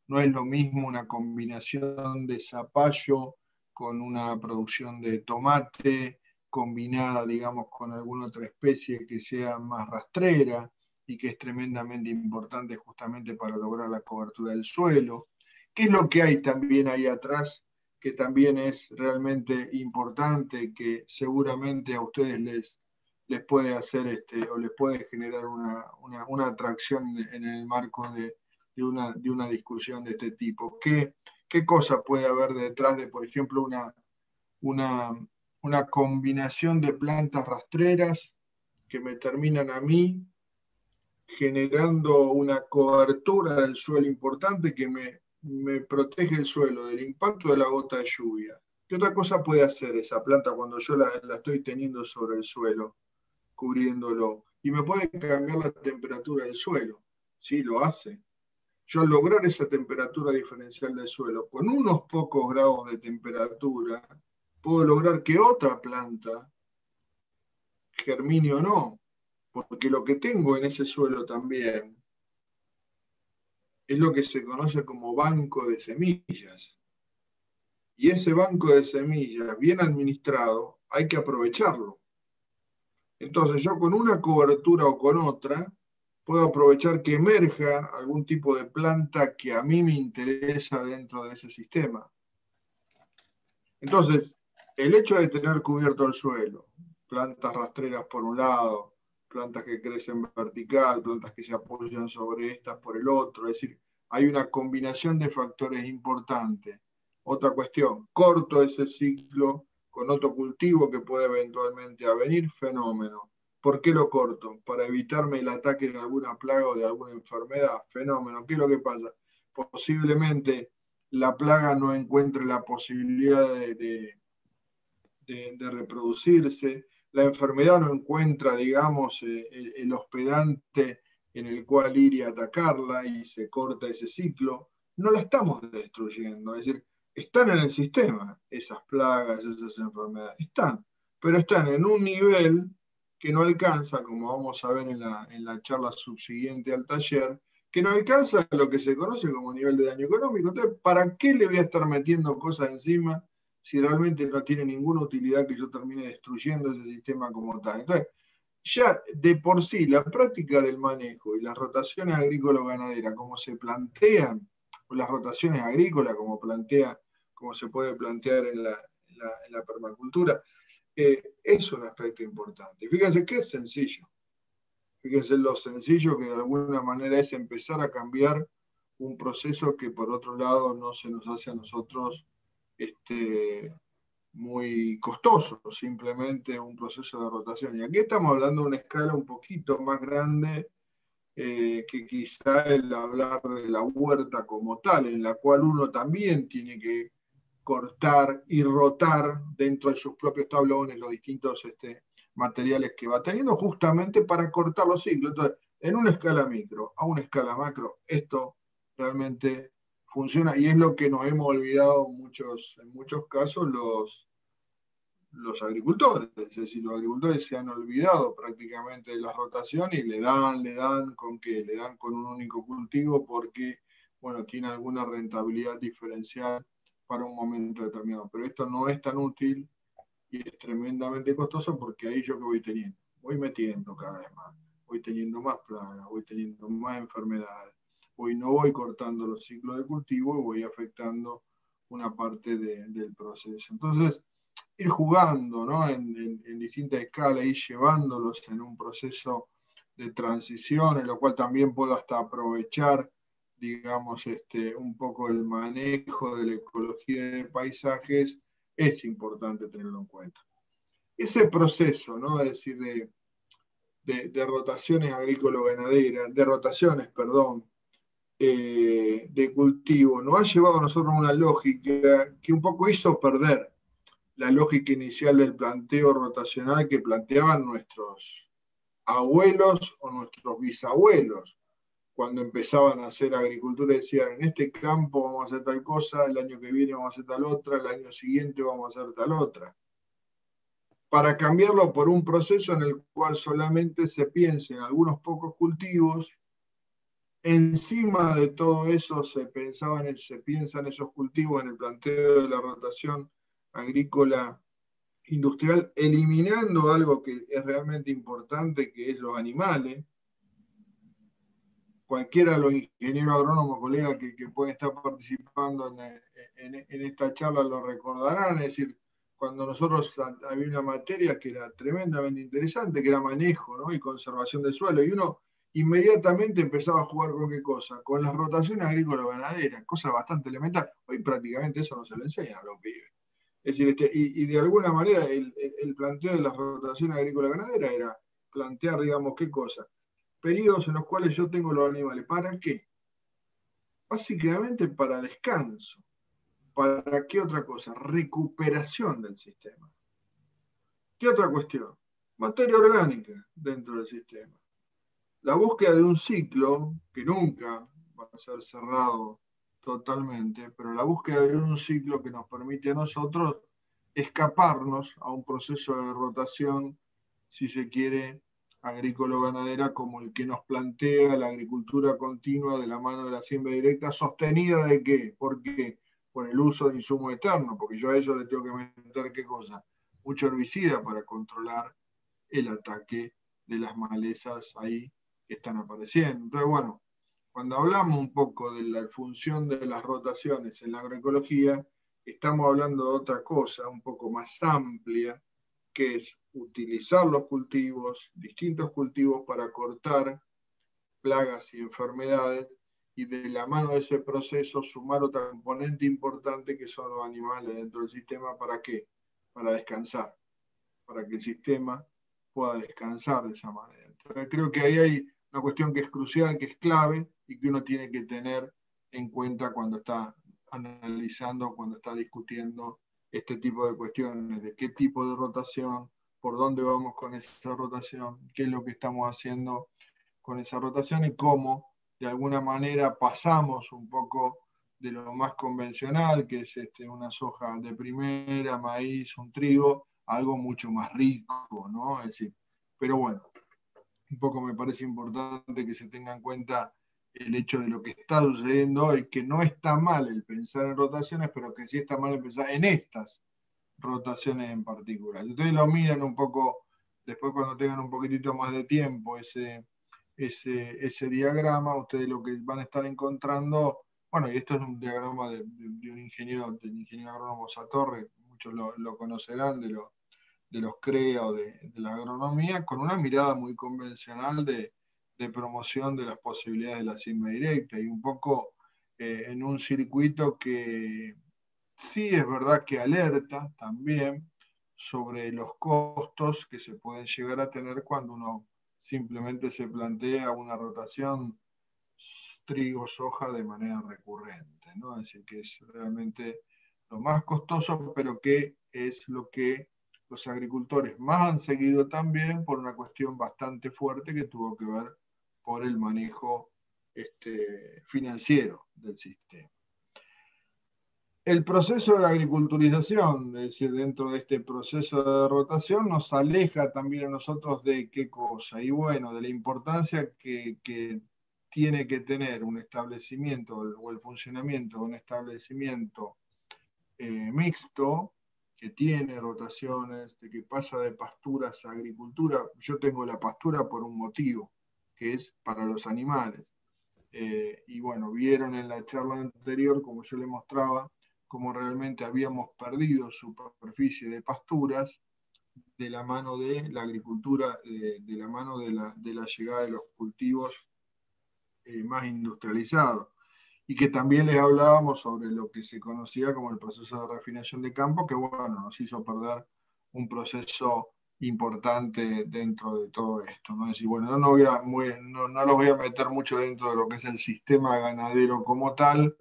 Speaker 1: no es lo mismo una combinación de zapallo con una producción de tomate combinada, digamos, con alguna otra especie que sea más rastrera y que es tremendamente importante justamente para lograr la cobertura del suelo. ¿Qué es lo que hay también ahí atrás que también es realmente importante, que seguramente a ustedes les, les puede hacer este, o les puede generar una, atracción en el marco de, una, de, una, discusión de este tipo? ¿Qué, ¿Qué cosa puede haber detrás de, por ejemplo, una, una, una combinación de plantas rastreras que me terminan a mí generando una cobertura del suelo importante que me me protege el suelo del impacto de la gota de lluvia. ¿Qué otra cosa puede hacer esa planta cuando yo la, estoy teniendo sobre el suelo, cubriéndolo? Y me puede cambiar la temperatura del suelo. Sí, lo hace. Yo al lograr esa temperatura diferencial del suelo, con unos pocos grados de temperatura, puedo lograr que otra planta germine o no. Porque lo que tengo en ese suelo también es lo que se conoce como banco de semillas. Y ese banco de semillas, bien administrado, hay que aprovecharlo. Entonces yo con una cobertura o con otra, puedo aprovechar que emerja algún tipo de planta que a mí me interesa dentro de ese sistema. Entonces, el hecho de tener cubierto el suelo, plantas rastreras por un lado, plantas que crecen vertical, plantas que se apoyan sobre estas por el otro, es decir, hay una combinación de factores importantes. Otra cuestión, corto ese ciclo con otro cultivo que puede eventualmente venir, fenómeno. ¿Por qué lo corto? Para evitarme el ataque de alguna plaga o de alguna enfermedad, fenómeno. ¿Qué es lo que pasa? Posiblemente la plaga no encuentre la posibilidad de, de reproducirse, la enfermedad no encuentra, digamos, eh, el, hospedante en el cual ir y atacarla y se corta ese ciclo, no la estamos destruyendo. Es decir, están en el sistema esas plagas, esas enfermedades, están, pero están en un nivel que no alcanza, como vamos a ver en la, en la charla subsiguiente al taller, que no alcanza lo que se conoce como nivel de daño económico. Entonces, ¿para qué le voy a estar metiendo cosas encima si realmente no tiene ninguna utilidad que yo termine destruyendo ese sistema como tal? Entonces, ya de por sí la práctica del manejo y las rotaciones agrícolas-ganaderas, como se plantean, las rotaciones agrícolas, como plantea, como se puede plantear en la, permacultura, eh, es un aspecto importante. Fíjense que es sencillo. Fíjense lo sencillo que de alguna manera es empezar a cambiar un proceso que por otro lado no se nos hace a nosotros este, muy costoso, simplemente un proceso de rotación. Y aquí estamos hablando de una escala un poquito más grande eh, que quizá el hablar de la huerta como tal, en la cual uno también tiene que cortar y rotar dentro de sus propios tablones los distintos este, materiales que va teniendo, justamente para cortar los ciclos. Entonces, en una escala micro a una escala macro, esto realmente funciona y es lo que nos hemos olvidado muchos, en muchos casos los, los agricultores. Es decir, los agricultores se han olvidado prácticamente de la rotación y le dan, le dan con qué, le dan con un único cultivo porque, bueno, tiene alguna rentabilidad diferencial para un momento determinado. Pero esto no es tan útil y es tremendamente costoso porque ahí yo que voy teniendo, voy metiendo cada vez más, voy teniendo más plagas, voy teniendo más enfermedades Hoy no voy cortando los ciclos de cultivo y voy afectando una parte del proceso. Entonces, ir jugando ¿no? en, distintas escalas, ir llevándolos en un proceso de transición, en lo cual también puedo hasta aprovechar, digamos, este, un poco el manejo de la ecología de paisajes, es importante tenerlo en cuenta. Ese proceso, ¿no? de, de, rotaciones agrícolas-ganaderas, de rotaciones, perdón, eh, de cultivo nos ha llevado a nosotros una lógica que un poco hizo perder la lógica inicial del planteo rotacional que planteaban nuestros abuelos o nuestros bisabuelos cuando empezaban a hacer agricultura decían, en este campo vamos a hacer tal cosa, el año que viene vamos a hacer tal otra, el año siguiente vamos a hacer tal otra. Para cambiarlo por un proceso en el cual solamente se piense en algunos pocos cultivos Encima de todo eso se, pensaban, se piensan esos cultivos en el planteo de la rotación agrícola industrial, eliminando algo que es realmente importante, que es los animales. Cualquiera de los ingenieros agrónomos, colegas que, pueden estar participando en, esta charla lo recordarán, es decir, cuando nosotros había una materia que era tremendamente interesante, que era manejo y conservación del suelo, y uno inmediatamente empezaba a jugar con qué cosa, con las rotaciones agrícolas ganaderas, cosa bastante elemental. Hoy prácticamente eso no se le enseña a los pibes. Es decir, este, y, de alguna manera el, planteo de las rotaciones agrícolas ganaderas era plantear, digamos, qué cosa. Periodos en los cuales yo tengo los animales. ¿Para qué? Básicamente para descanso. ¿Para qué otra cosa? Recuperación del sistema. ¿Qué otra cuestión? Materia orgánica dentro del sistema la búsqueda de un ciclo que nunca va a ser cerrado totalmente, pero la búsqueda de un ciclo que nos permite a nosotros escaparnos a un proceso de rotación, si se quiere, agrícola-ganadera como el que nos plantea la agricultura continua de la mano de la siembra directa, sostenida de qué? ¿Por qué? Por el uso de insumos eternos, porque yo a ellos le tengo que meter qué cosa? Mucho herbicida para controlar el ataque de las malezas ahí están apareciendo. Entonces, bueno, cuando hablamos un poco de la función de las rotaciones en la agroecología, estamos hablando de otra cosa un poco más amplia, que es utilizar los cultivos, distintos cultivos para cortar plagas y enfermedades y de la mano de ese proceso sumar otra componente importante que son los animales dentro del sistema. ¿Para qué? Para descansar, para que el sistema pueda descansar de esa manera. Entonces creo que ahí hay una cuestión que es crucial, que es clave y que uno tiene que tener en cuenta cuando está analizando, cuando está discutiendo este tipo de cuestiones, de qué tipo de rotación, por dónde vamos con esa rotación, qué es lo que estamos haciendo con esa rotación y cómo de alguna manera pasamos un poco de lo más convencional, que es este, una soja de primera, maíz, un trigo, algo mucho más rico, ¿no? Es decir, pero bueno, un poco me parece importante que se tenga en cuenta el hecho de lo que está sucediendo y que no está mal el pensar en rotaciones, pero que sí está mal el pensar en estas rotaciones en particular. Ustedes lo miran un poco, después cuando tengan un poquitito más de tiempo ese, ese, ese diagrama, ustedes lo que van a estar encontrando, bueno, y esto es un diagrama de, un ingeniero, del ingeniero agrónomo Satorre, muchos lo, conocerán de, de los CREA o de, la agronomía, con una mirada muy convencional de, promoción de las posibilidades de la siembra directa y un poco eh, en un circuito que sí es verdad que alerta también sobre los costos que se pueden llegar a tener cuando uno simplemente se plantea una rotación trigo-soja de manera recurrente, ¿no? Es decir, que es realmente lo más costoso, pero que es lo que los agricultores más han seguido también por una cuestión bastante fuerte que tuvo que ver por el manejo este, financiero del sistema. El proceso de agriculturización, es decir, dentro de este proceso de rotación, nos aleja también a nosotros de qué cosa, y bueno, de la importancia que, tiene que tener un establecimiento o el funcionamiento de un establecimiento eh, mixto, que tiene rotaciones, de que pasa de pasturas a agricultura. Yo tengo la pastura por un motivo, que es para los animales. Eh, y bueno, vieron en la charla anterior, como yo le mostraba, cómo realmente habíamos perdido superficie de pasturas de la mano de la agricultura, de, la mano de la, llegada de los cultivos eh, más industrializados. Y que también les hablábamos sobre lo que se conocía como el proceso de refinación de campo, que bueno, nos hizo perder un proceso importante dentro de todo esto. ¿no? Es decir, bueno, no, voy a, no, no los voy a meter mucho dentro de lo que es el sistema ganadero como tal,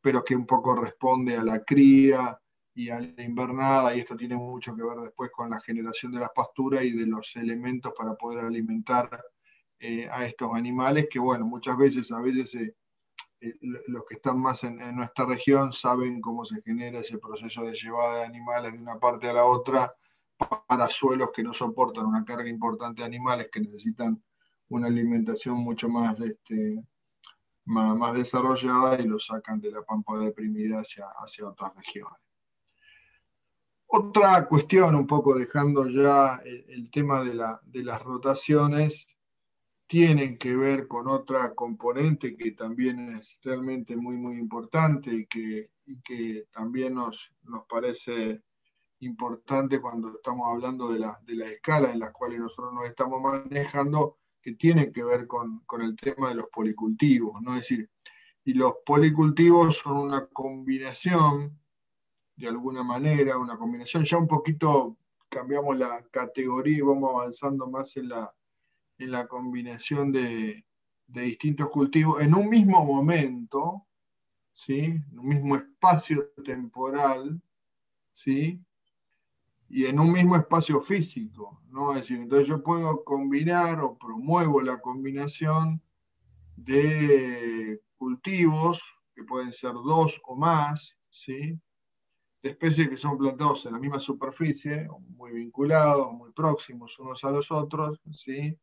Speaker 1: pero que un poco responde a la cría y a la invernada, y esto tiene mucho que ver después con la generación de las pasturas y de los elementos para poder alimentar eh, a estos animales, que bueno, muchas veces, a veces eh, los que están más en, nuestra región saben cómo se genera ese proceso de llevada de animales de una parte a la otra para suelos que no soportan una carga importante de animales que necesitan una alimentación mucho más este, más, desarrollada y lo sacan de la pampa deprimida hacia, hacia otras regiones. Otra cuestión, un poco dejando ya el, tema de, las rotaciones, tienen que ver con otra componente que también es realmente muy, muy importante y que, que también nos, nos, parece importante cuando estamos hablando de la, de la escala en la cual nosotros nos estamos manejando, que tienen que ver con, el tema de los policultivos, ¿no? Es decir, y los policultivos son una combinación, de alguna manera, una combinación, ya un poquito cambiamos la categoría y vamos avanzando más en la, en la combinación de, distintos cultivos en un mismo momento, ¿sí? en un mismo espacio temporal, ¿sí? y en un mismo espacio físico, ¿no? Entonces yo puedo combinar o promuevo la combinación de cultivos, que pueden ser dos o más, ¿sí? De especies que son plantados en la misma superficie, muy vinculados, muy próximos unos a los otros, ¿sí?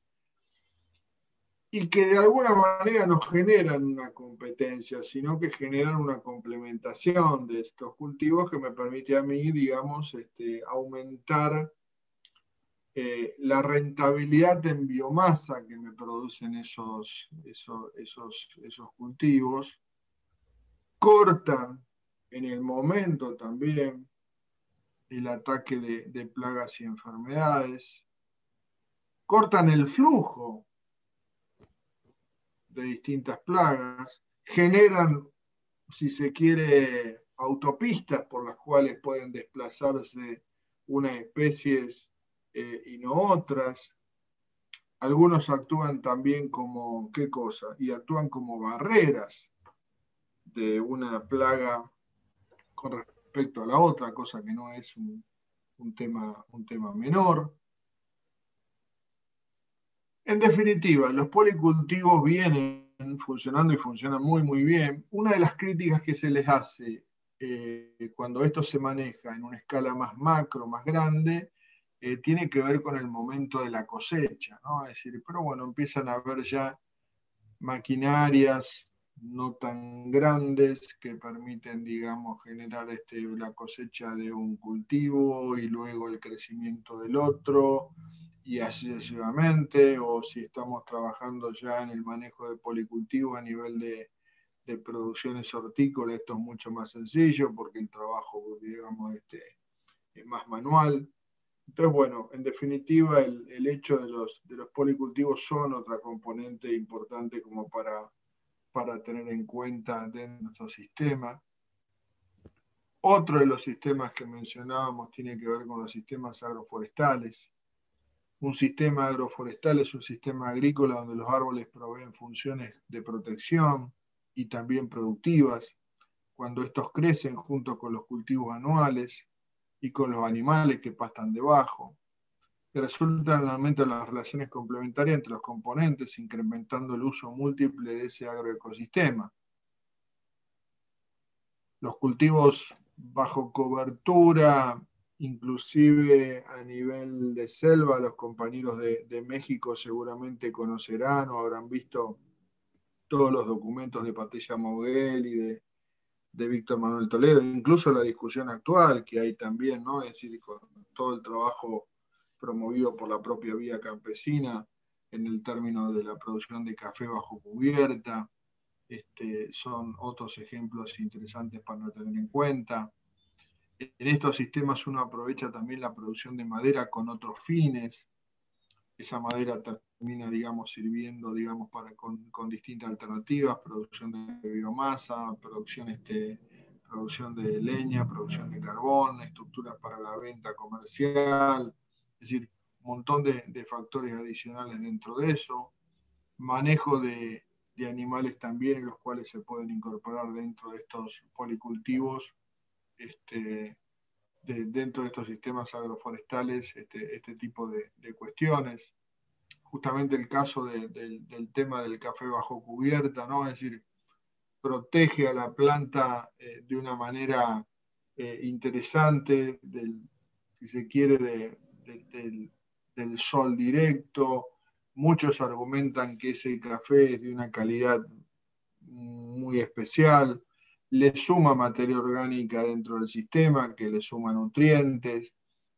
Speaker 1: Y que de alguna manera no generan una competencia, sino que generan una complementación de estos cultivos que me permite a mí, digamos, este, aumentar eh, la rentabilidad en biomasa que me producen esos, esos, esos, cultivos, cortan en el momento también el ataque de, de plagas y enfermedades, cortan el flujo de distintas plagas, generan, si se quiere, autopistas por las cuales pueden desplazarse unas especies eh, y no otras. Algunos actúan también como, ¿qué cosa? Y actúan como barreras de una plaga con respecto a la otra, cosa que no es un, tema, un tema menor. En definitiva, los policultivos vienen funcionando y funcionan muy, muy bien. Una de las críticas que se les hace eh, cuando esto se maneja en una escala más macro, más grande, eh, tiene que ver con el momento de la cosecha, ¿no? Es decir, pero bueno, empiezan a haber ya maquinarias no tan grandes que permiten, digamos, generar este, la cosecha de un cultivo y luego el crecimiento del otro y así o si estamos trabajando ya en el manejo de policultivo a nivel de, de producciones hortícolas, esto es mucho más sencillo porque el trabajo, digamos, este, es más manual. Entonces, bueno, en definitiva, el, el hecho de los, de los policultivos son otra componente importante como para, para tener en cuenta de nuestro sistema. Otro de los sistemas que mencionábamos tiene que ver con los sistemas agroforestales. Un sistema agroforestal es un sistema agrícola donde los árboles proveen funciones de protección y también productivas, cuando estos crecen junto con los cultivos anuales y con los animales que pastan debajo, resultan en aumento de las relaciones complementarias entre los componentes, incrementando el uso múltiple de ese agroecosistema. Los cultivos bajo cobertura inclusive a nivel de selva, los compañeros de, México seguramente conocerán o habrán visto todos los documentos de Patricia Moguel y de, Víctor Manuel Toledo, incluso la discusión actual que hay también, ¿no? Es decir, con todo el trabajo promovido por la propia vía campesina en el término de la producción de café bajo cubierta, este, son otros ejemplos interesantes para tener en cuenta. En estos sistemas uno aprovecha también la producción de madera con otros fines. Esa madera termina, digamos, sirviendo, digamos, para, con, distintas alternativas, producción de biomasa, producción, este, producción de leña, producción de carbón, estructuras para la venta comercial, es decir, un montón de, factores adicionales dentro de eso, manejo de, de animales también en los cuales se pueden incorporar dentro de estos policultivos este, dentro de estos sistemas agroforestales este, este tipo de, cuestiones. Justamente el caso del tema del café bajo cubierta, ¿no? Es decir, protege a la planta eh, de una manera eh, interesante, si se quiere, del sol directo. Muchos argumentan que ese café es de una calidad muy especial le suma materia orgánica dentro del sistema, que le suma nutrientes,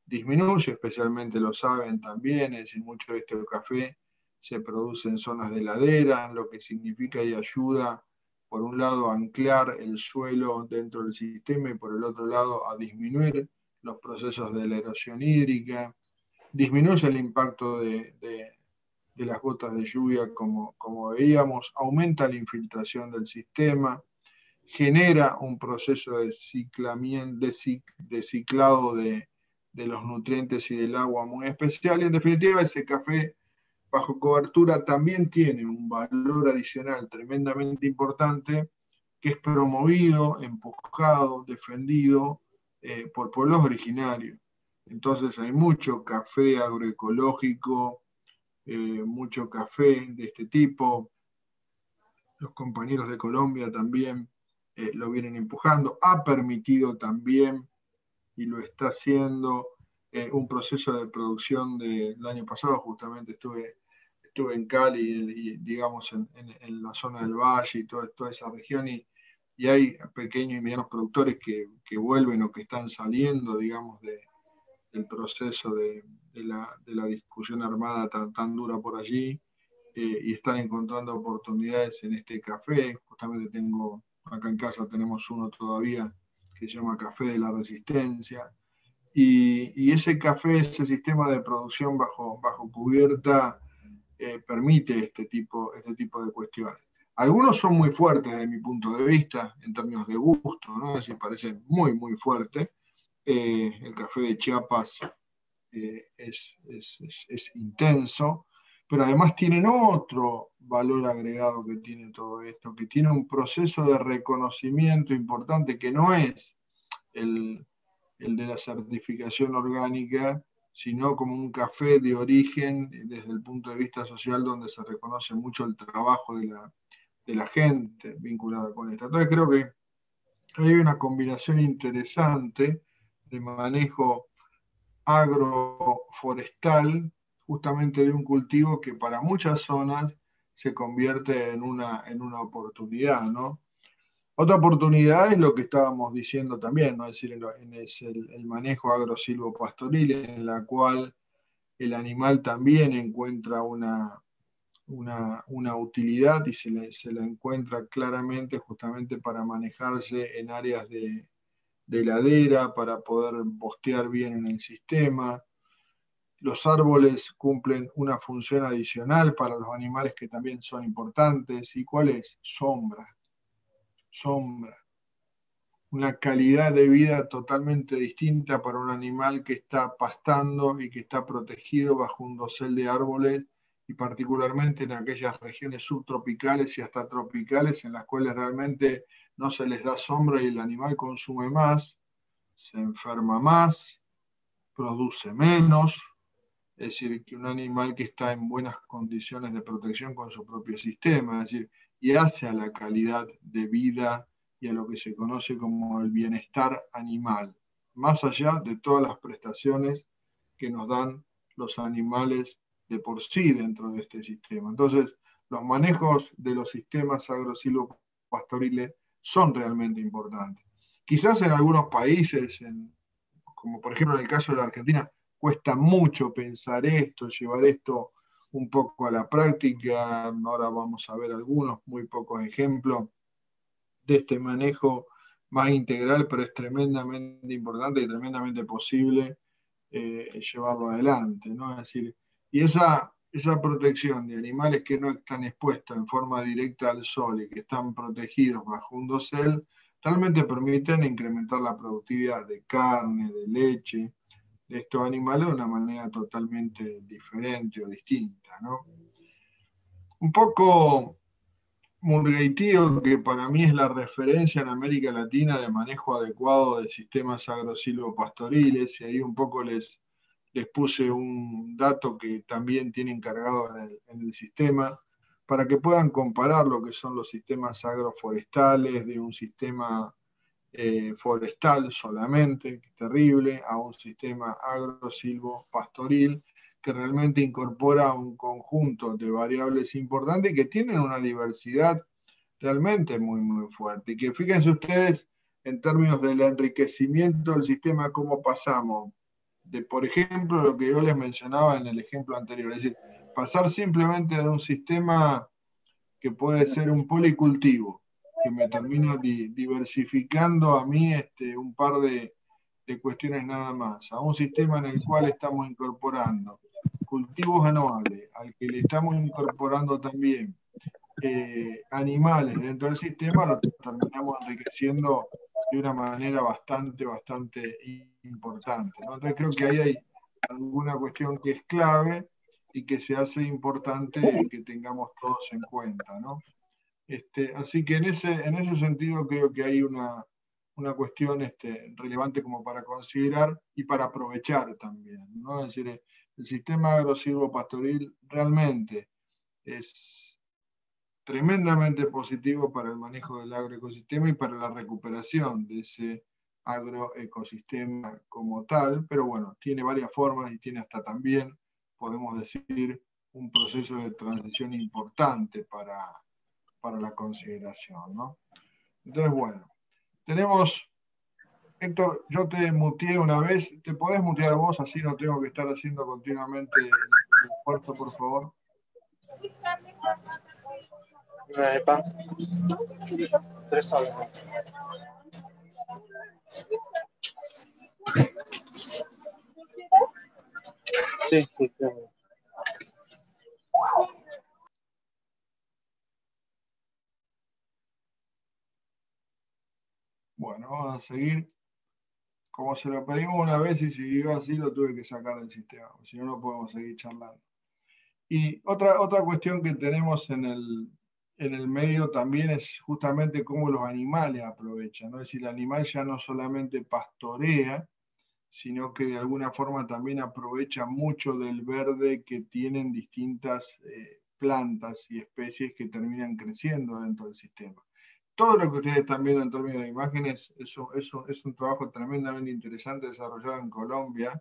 Speaker 1: disminuye, especialmente lo saben también, es decir, mucho de este café se produce en zonas de ladera, lo que significa y ayuda, por un lado, a anclar el suelo dentro del sistema y por el otro lado, a disminuir los procesos de la erosión hídrica, disminuye el impacto de, las gotas de lluvia, como, como veíamos, aumenta la infiltración del sistema, genera un proceso de, ciclamiento, de, ciclado de, los nutrientes y del agua muy especial. Y en definitiva, ese café bajo cobertura también tiene un valor adicional tremendamente importante que es promovido, empujado, defendido eh, por pueblos originarios. Entonces hay mucho café agroecológico, eh, mucho café de este tipo. Los compañeros de Colombia también eh, lo vienen empujando. Ha permitido también, y lo está haciendo, eh, un proceso de producción del año pasado, justamente estuve, estuve en Cali, y, digamos, en, la zona del Valle y toda, toda esa región, y, y, hay pequeños y medianos productores que, que, vuelven o que están saliendo, digamos, de, del proceso de, de, la, de, la, discusión armada tan, tan dura por allí, eh, y están encontrando oportunidades en este café. Justamente tengo Acá en casa tenemos uno todavía que se llama Café de la Resistencia. Y, ese café, ese sistema de producción bajo, bajo cubierta, eh, permite este tipo, este tipo de cuestiones. Algunos son muy fuertes desde mi punto de vista, en términos de gusto, ¿no? es decir, parece muy, muy fuerte. Eh, el café de Chiapas eh, es, es, es, intenso, pero además tienen otro valor agregado que tiene todo esto, que tiene un proceso de reconocimiento importante que no es el, de la certificación orgánica, sino como un café de origen desde el punto de vista social donde se reconoce mucho el trabajo de la, de la gente vinculada con esto. Entonces creo que hay una combinación interesante de manejo agroforestal, justamente de un cultivo que para muchas zonas se convierte en una, en una oportunidad, ¿no? Otra oportunidad es lo que estábamos diciendo también, ¿no? es decir, es el, el manejo agrosilvopastoril, en la cual el animal también encuentra una, una, utilidad y se, la encuentra claramente justamente para manejarse en áreas de, de heladera, para poder postear bien en el sistema. Los árboles cumplen una función adicional para los animales que también son importantes. ¿Y cuál es? Sombra. Sombra. Una calidad de vida totalmente distinta para un animal que está pastando y que está protegido bajo un dosel de árboles y particularmente en aquellas regiones subtropicales y hasta tropicales en las cuales realmente no se les da sombra y el animal consume más, se enferma más, produce menos, es decir, que un animal que está en buenas condiciones de protección con su propio sistema, es decir, y hace a la calidad de vida y a lo que se conoce como el bienestar animal, más allá de todas las prestaciones que nos dan los animales de por sí dentro de este sistema. Entonces, los manejos de los sistemas agro-silvopastoriles son realmente importantes. Quizás en algunos países, como por ejemplo en el caso de la Argentina, cuesta mucho pensar esto, llevar esto un poco a la práctica. Ahora vamos a ver algunos, muy pocos ejemplos de este manejo más integral, pero es tremendamente importante y tremendamente posible eh, llevarlo adelante. ¿no? Decir, y esa, esa protección de animales que no están expuestos en forma directa al sol y que están protegidos bajo un dosel, realmente permiten incrementar la productividad de carne, de leche, de estos animales de una manera totalmente diferente o distinta. ¿no? Un poco Murgaitío, que para mí es la referencia en América Latina de manejo adecuado de sistemas agrosilvopastoriles, y ahí un poco les, les puse un dato que también tienen cargado en el, sistema para que puedan comparar lo que son los sistemas agroforestales de un sistema eh, forestal solamente, terrible, a un sistema agrosilvo-pastoril que realmente incorpora un conjunto de variables importantes que tienen una diversidad realmente muy, muy fuerte. Y que fíjense ustedes en términos del enriquecimiento del sistema, cómo pasamos de, por ejemplo, lo que yo les mencionaba en el ejemplo anterior, es decir, pasar simplemente de un sistema que puede ser un policultivo, me termino diversificando a mí este, un par de, cuestiones nada más, a un sistema en el cual estamos incorporando cultivos anuales, al que le estamos incorporando también eh, animales dentro del sistema, lo terminamos enriqueciendo de una manera bastante, bastante importante. Entonces creo que ahí hay alguna cuestión que es clave y que se hace importante que tengamos todos en cuenta. ¿no? Este, así que en ese, en ese sentido creo que hay una, una cuestión este, relevante como para considerar y para aprovechar también. ¿no? Es decir, el sistema agrosilvopastoril realmente es tremendamente positivo para el manejo del agroecosistema y para la recuperación de ese agroecosistema como tal, pero bueno, tiene varias formas y tiene hasta también, podemos decir, un proceso de transición importante para, para la consideración. ¿no? Entonces, bueno, tenemos, Héctor, yo te muteé una vez, ¿te podés mutear vos? Así no tengo que estar haciendo continuamente el esfuerzo, por favor. Tres soles. Sí, sí, Bueno, vamos a seguir. Como se lo pedimos una vez y siguió así, lo tuve que sacar del sistema, si no, no podemos seguir charlando. Y otra, otra cuestión que tenemos en el, en el medio también es justamente cómo los animales aprovechan, ¿no? Es decir, el animal ya no solamente pastorea, sino que de alguna forma también aprovecha mucho del verde que tienen distintas eh, plantas y especies que terminan creciendo dentro del sistema. Todo lo que ustedes están viendo en términos de imágenes, es un trabajo tremendamente interesante desarrollado en Colombia.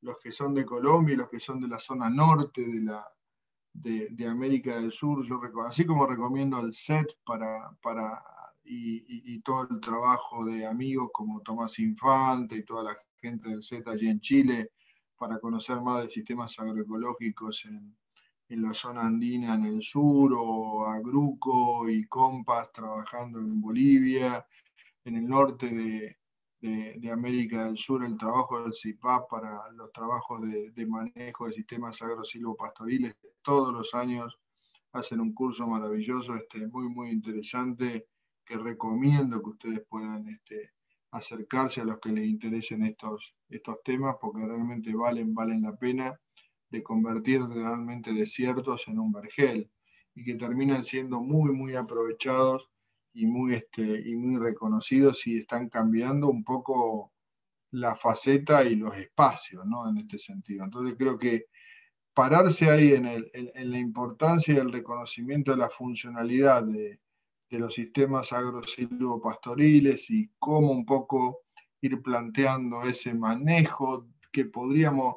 Speaker 1: Los que son de Colombia y los que son de la zona norte de, América del Sur, así como recomiendo el SET para, y, y, todo el trabajo de amigos como Tomás Infante y toda la gente del Z allí en Chile para conocer más de sistemas agroecológicos en, en la zona andina en el sur, o Agruco y Compas trabajando en Bolivia, en el norte de, de, América del Sur, el trabajo del CIPAP para los trabajos de, de manejo de sistemas agrosilvopastoriles, todos los años hacen un curso maravilloso, este, muy, muy interesante, que recomiendo que ustedes puedan este, acercarse a los que les interesen estos, estos temas, porque realmente valen, valen la pena de convertir realmente desiertos en un vergel y que terminan siendo muy, muy aprovechados y muy, este, y muy reconocidos y están cambiando un poco la faceta y los espacios, ¿no? En este sentido. Entonces creo que pararse ahí en, el, en, la importancia del reconocimiento de la funcionalidad de, de los sistemas agrosilvopastoriles y cómo un poco ir planteando ese manejo que podríamos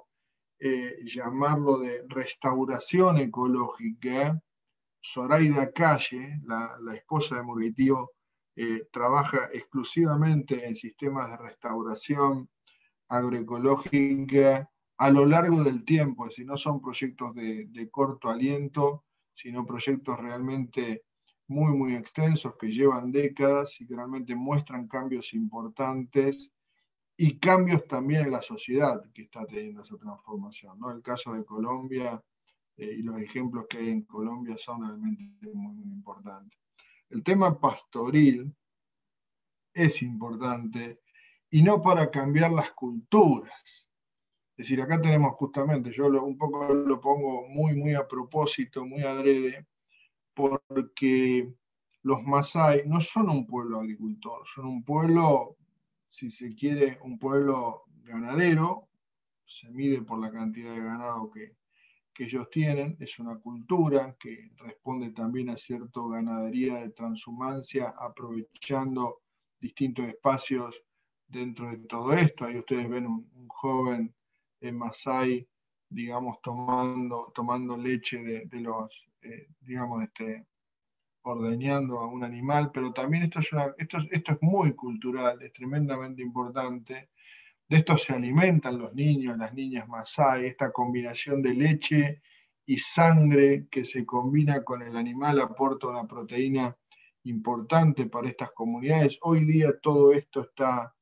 Speaker 1: eh, llamarlo de restauración ecológica. Zoraida Calle, la, esposa de Murguetío, eh, trabaja exclusivamente en sistemas de restauración agroecológica a lo largo del tiempo, es decir, no son proyectos de, de corto aliento, sino proyectos realmente muy, muy extensos que llevan décadas y que realmente muestran cambios importantes y cambios también en la sociedad que está teniendo esa transformación. ¿no? El caso de Colombia eh, y los ejemplos que hay en Colombia son realmente muy, muy importantes. El tema pastoril es importante y no para cambiar las culturas. Es decir, acá tenemos justamente, yo un poco lo pongo muy, muy a propósito, muy adrede, porque los Masai no son un pueblo agricultor, son un pueblo, si se quiere, un pueblo ganadero, se mide por la cantidad de ganado que, ellos tienen, es una cultura que responde también a cierta ganadería de transhumancia, aprovechando distintos espacios dentro de todo esto. Ahí ustedes ven un, joven en Masai, digamos, tomando, tomando leche de los eh, digamos, este, ordeñando a un animal, pero también esto es, muy cultural, es tremendamente importante. De esto se alimentan los niños, las niñas masai, esta combinación de leche y sangre que se combina con el animal aporta una proteína importante para estas comunidades. Hoy día todo esto está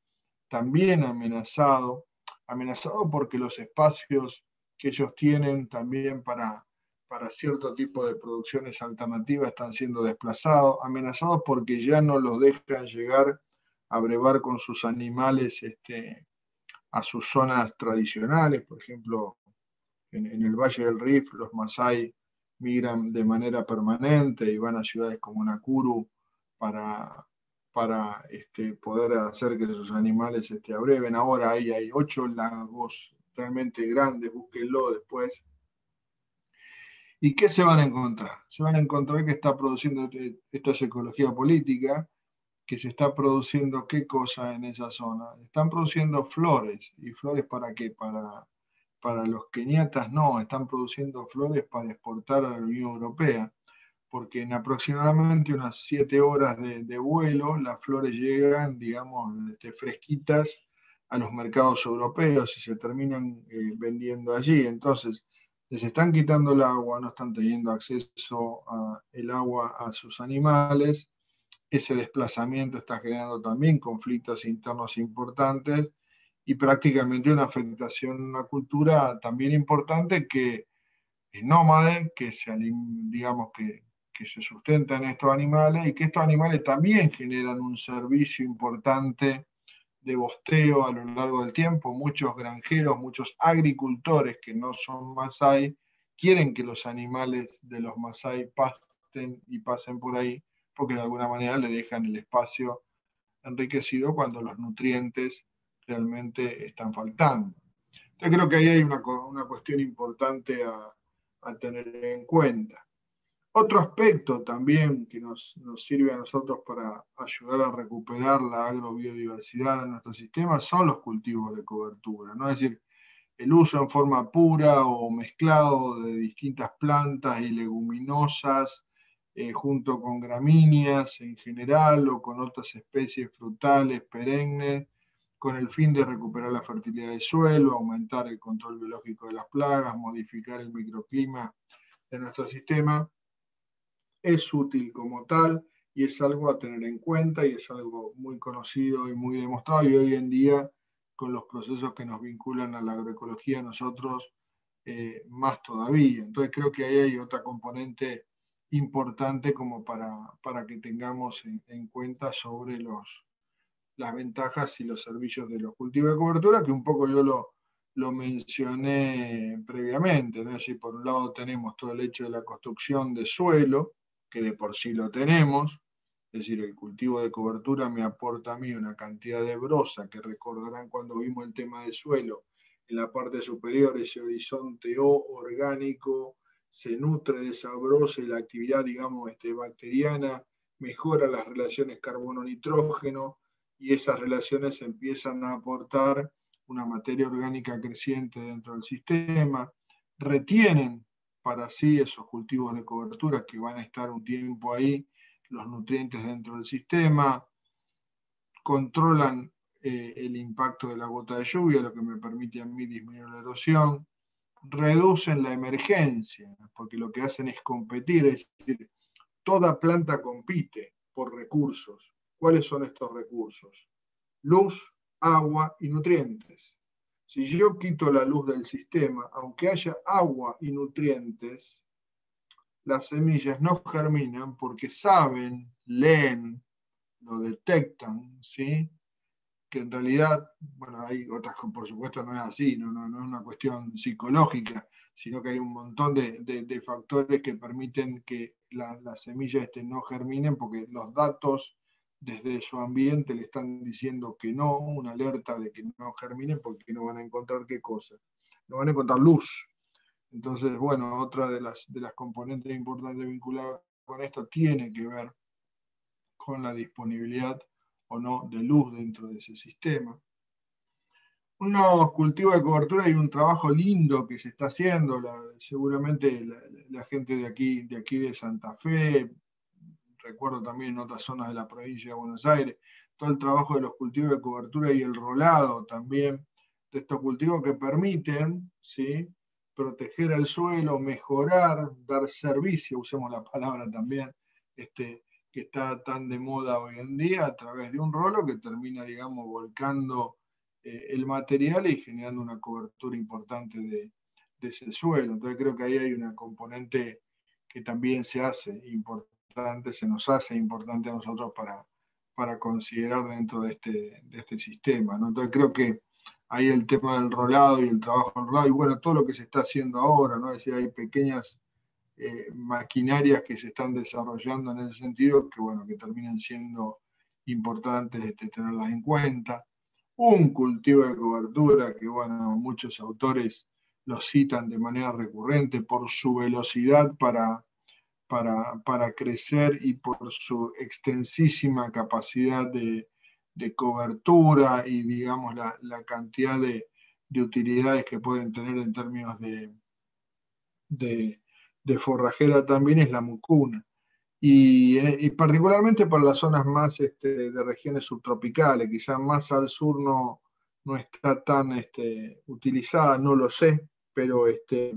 Speaker 1: también amenazado, amenazado porque los espacios que ellos tienen también para para cierto tipo de producciones alternativas están siendo desplazados, amenazados porque ya no los dejan llegar a brevar con sus animales este, a sus zonas tradicionales. Por ejemplo, en, el Valle del Rif los Masai migran de manera permanente y van a ciudades como Nakuru para, para este, poder hacer que sus animales este, abreven. Ahora ahí hay ocho lagos realmente grandes, búsquenlo después ¿Y qué se van a encontrar? Se van a encontrar que está produciendo, esto es ecología política, que se está produciendo qué cosa en esa zona. Están produciendo flores. ¿Y flores para qué? Para, para los keniatas no, están produciendo flores para exportar a la Unión Europea, porque en aproximadamente unas siete horas de, vuelo las flores llegan, digamos, este, fresquitas a los mercados europeos y se terminan eh, vendiendo allí. Entonces, les están quitando el agua, no están teniendo acceso al agua a sus animales. Ese desplazamiento está generando también conflictos internos importantes y prácticamente una afectación a una cultura también importante que es nómade, que se, digamos que, que se sustenta en estos animales y que estos animales también generan un servicio importante de bosteo a lo largo del tiempo. Muchos granjeros, muchos agricultores que no son masai, quieren que los animales de los masai pasten y pasen por ahí, porque de alguna manera le dejan el espacio enriquecido cuando los nutrientes realmente están faltando. Yo creo que ahí hay una, cuestión importante a, tener en cuenta. Otro aspecto también que nos, sirve a nosotros para ayudar a recuperar la agrobiodiversidad en nuestro sistema son los cultivos de cobertura. Es decir, el uso en forma pura o mezclado de distintas plantas y leguminosas eh, junto con gramíneas en general o con otras especies frutales perennes con el fin de recuperar la fertilidad del suelo, aumentar el control biológico de las plagas, modificar el microclima de nuestro sistema, es útil como tal y es algo a tener en cuenta y es algo muy conocido y muy demostrado y hoy en día con los procesos que nos vinculan a la agroecología nosotros eh, más todavía. Entonces creo que ahí hay otra componente importante como para, para que tengamos en cuenta sobre los, las ventajas y los servicios de los cultivos de cobertura, que un poco yo lo, lo mencioné previamente. ¿no? Es decir, por un lado tenemos todo el hecho de la construcción de suelo, de por sí lo tenemos, es decir, el cultivo de cobertura me aporta a mí una cantidad de brosa, que recordarán cuando vimos el tema de suelo, en la parte superior ese horizonte O orgánico se nutre de esa brosa y la actividad, digamos, este, bacteriana mejora las relaciones carbono-nitrógeno, y esas relaciones empiezan a aportar una materia orgánica creciente dentro del sistema, retienen para sí esos cultivos de cobertura que van a estar un tiempo ahí, los nutrientes dentro del sistema, controlan eh, el impacto de la gota de lluvia, lo que me permite a mí disminuir la erosión, reducen la emergencia, porque lo que hacen es competir, es decir, toda planta compite por recursos. ¿Cuáles son estos recursos? Luz, agua y nutrientes. Si yo quito la luz del sistema, aunque haya agua y nutrientes, las semillas no germinan porque saben, leen, lo detectan, ¿sí? que en realidad, bueno, hay otras, por supuesto no es así, no, no, es una cuestión psicológica, sino que hay un montón de, factores que permiten que las semillas este, no germinen porque los datos desde su ambiente le están diciendo que no, una alerta de que no germinen porque no van a encontrar qué cosa. No van a encontrar luz. Entonces, bueno, otra de las, de las componentes importantes vinculadas con esto tiene que ver con la disponibilidad o no de luz dentro de ese sistema. Unos cultivos de cobertura y un trabajo lindo que se está haciendo, seguramente la, gente de aquí, de aquí de Santa Fe, recuerdo también en otras zonas de la provincia de Buenos Aires, todo el trabajo de los cultivos de cobertura y el rolado también de estos cultivos que permiten ¿sí? proteger el suelo, mejorar, dar servicio, usemos la palabra también, este, que está tan de moda hoy en día, a través de un rolo que termina, digamos, volcando eh, el material y generando una cobertura importante de, de ese suelo. Entonces creo que ahí hay una componente que también se hace importante se nos hace importante a nosotros para, para considerar dentro de este, de este sistema. Entonces creo que ahí el tema del rolado y el trabajo del rolado, y bueno, todo lo que se está haciendo ahora, ¿no? es decir, hay pequeñas eh, maquinarias que se están desarrollando en ese sentido, que bueno, que terminan siendo importantes este, tenerlas en cuenta. Un cultivo de cobertura que bueno, muchos autores lo citan de manera recurrente por su velocidad para para, crecer y por su extensísima capacidad de, cobertura y, digamos, la, cantidad de, utilidades que pueden tener en términos de, de, forrajera también es la mucuna. Y, particularmente para las zonas más este, de regiones subtropicales, quizás más al sur no, no está tan este, utilizada, no lo sé, pero este,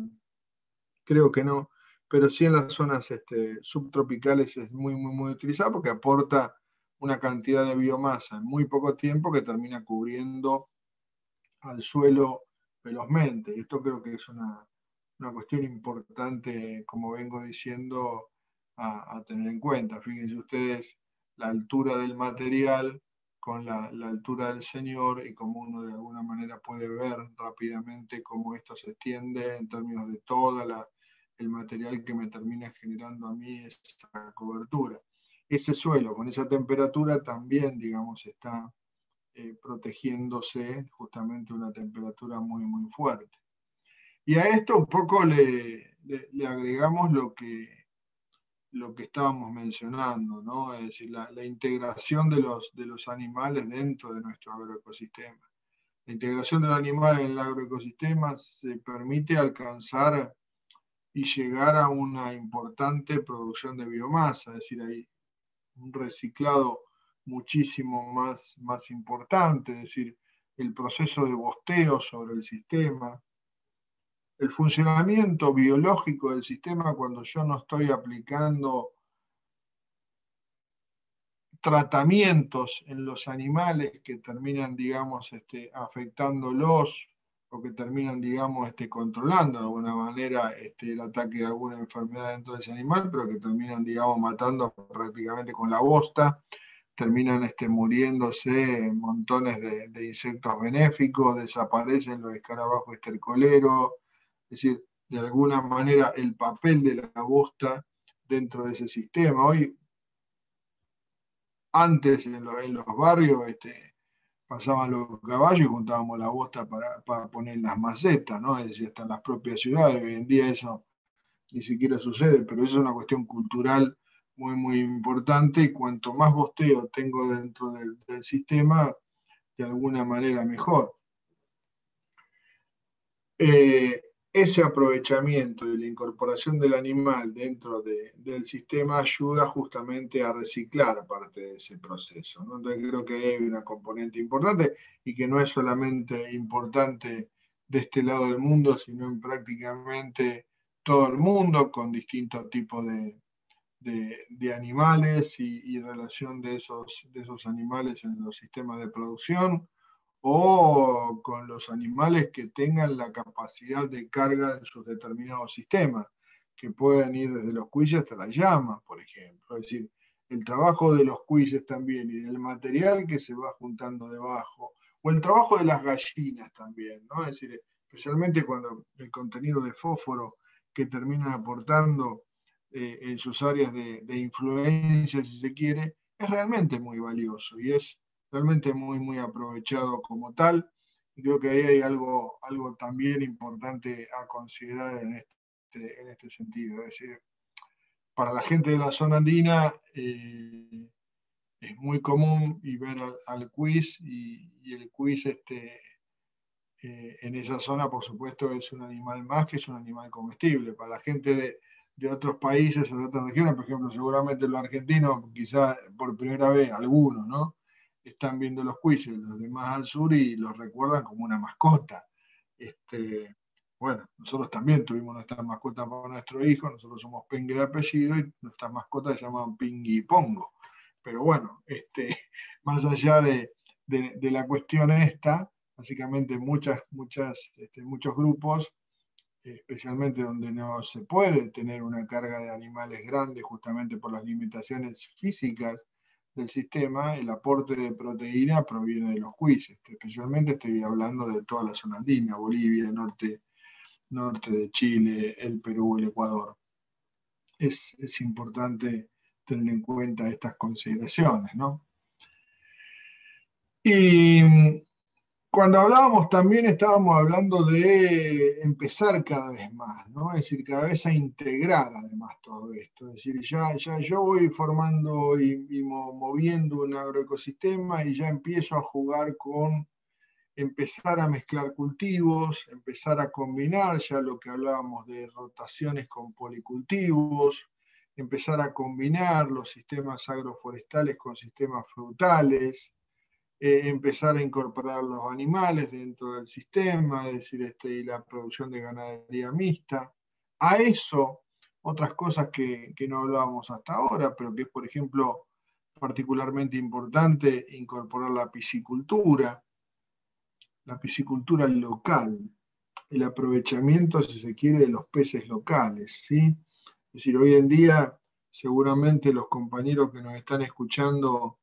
Speaker 1: creo que no pero sí en las zonas este, subtropicales es muy, muy, muy utilizado porque aporta una cantidad de biomasa en muy poco tiempo que termina cubriendo al suelo velozmente. Y esto creo que es una, cuestión importante, como vengo diciendo, a, tener en cuenta. Fíjense ustedes la altura del material con la, la, altura del Señor y cómo uno de alguna manera puede ver rápidamente cómo esto se extiende en términos de toda la el material que me termina generando a mí esa cobertura. Ese suelo con esa temperatura también, digamos, está eh, protegiéndose justamente una temperatura muy, muy fuerte. Y a esto un poco le, agregamos lo que, lo que estábamos mencionando, ¿no? es decir, la, la, integración de los, de los animales dentro de nuestro agroecosistema. La integración del animal en el agroecosistema se permite alcanzar y llegar a una importante producción de biomasa, es decir, hay un reciclado muchísimo más, más importante, es decir, el proceso de bosteo sobre el sistema, el funcionamiento biológico del sistema cuando yo no estoy aplicando tratamientos en los animales que terminan, digamos, este, afectándolos o que terminan, digamos, este, controlando de alguna manera este, el ataque de alguna enfermedad dentro de ese animal, pero que terminan, digamos, matando prácticamente con la bosta, terminan este, muriéndose montones de, insectos benéficos, desaparecen los escarabajos estercoleros, es decir, de alguna manera el papel de la bosta dentro de ese sistema. Hoy, antes en, en los barrios, este, pasaban los caballos y juntábamos la bosta para, poner las macetas, ¿no? Es decir, hasta en las propias ciudades. Hoy en día eso ni siquiera sucede, pero eso es una cuestión cultural muy, muy importante y cuanto más bosteo tengo dentro del, del sistema, de alguna manera mejor. Eh, ese aprovechamiento y la incorporación del animal dentro del sistema ayuda justamente a reciclar parte de ese proceso. Entonces creo que hay una componente importante y que no es solamente importante de este lado del mundo, sino en prácticamente todo el mundo con distintos tipos de, animales y, relación de esos, de esos animales en los sistemas de producción o con los animales que tengan la capacidad de carga en sus determinados sistemas, que pueden ir desde los cuilles hasta las llamas, por ejemplo. Es decir, el trabajo de los cuilles también y del material que se va juntando debajo, o el trabajo de las gallinas también, ¿no? Es decir, especialmente cuando el contenido de fósforo que terminan aportando eh, en sus áreas de, de influencia, si se quiere, es realmente muy valioso y es realmente muy, muy aprovechado como tal. Creo que ahí hay algo, algo también importante a considerar en este, en este sentido. Es decir, para la gente de la zona andina eh, es muy común y ver al, quiz y, el quiz este, eh, en esa zona, por supuesto, es un animal más que es un animal comestible. Para la gente de, de otros países o de otras regiones, por ejemplo, seguramente los argentinos, quizá por primera vez, algunos, ¿no? Están viendo los quizzes, los demás al sur, y los recuerdan como una mascota. Este, bueno, nosotros también tuvimos nuestra mascota para nuestro hijo, nosotros somos Pengue de apellido y nuestras mascotas se llaman Pingui y Pongo. Pero bueno, este, (laughs) más allá de, la cuestión esta, básicamente muchas, muchas, este, muchos grupos, especialmente donde no se puede tener una carga de animales grandes justamente por las limitaciones físicas del sistema, el aporte de proteína proviene de los juicios. Especialmente estoy hablando de toda la zona andina, Bolivia, norte, norte de Chile, el Perú, el Ecuador. Es, es importante tener en cuenta estas consideraciones, ¿no? Y cuando hablábamos también estábamos hablando de empezar cada vez más, ¿no? Es decir, cada vez a integrar además todo esto. Es decir, ya, ya yo voy formando y, moviendo un agroecosistema y ya empiezo a jugar con empezar a mezclar cultivos, empezar a combinar ya lo que hablábamos de rotaciones con policultivos, empezar a combinar los sistemas agroforestales con sistemas frutales, eh, empezar a incorporar los animales dentro del sistema, es decir, este, y la producción de ganadería mixta. A eso, otras cosas que, que no hablábamos hasta ahora, pero que es, por ejemplo, particularmente importante incorporar la piscicultura, la piscicultura local, el aprovechamiento, si se quiere, de los peces locales. ¿sí? Es decir, hoy en día seguramente los compañeros que nos están escuchando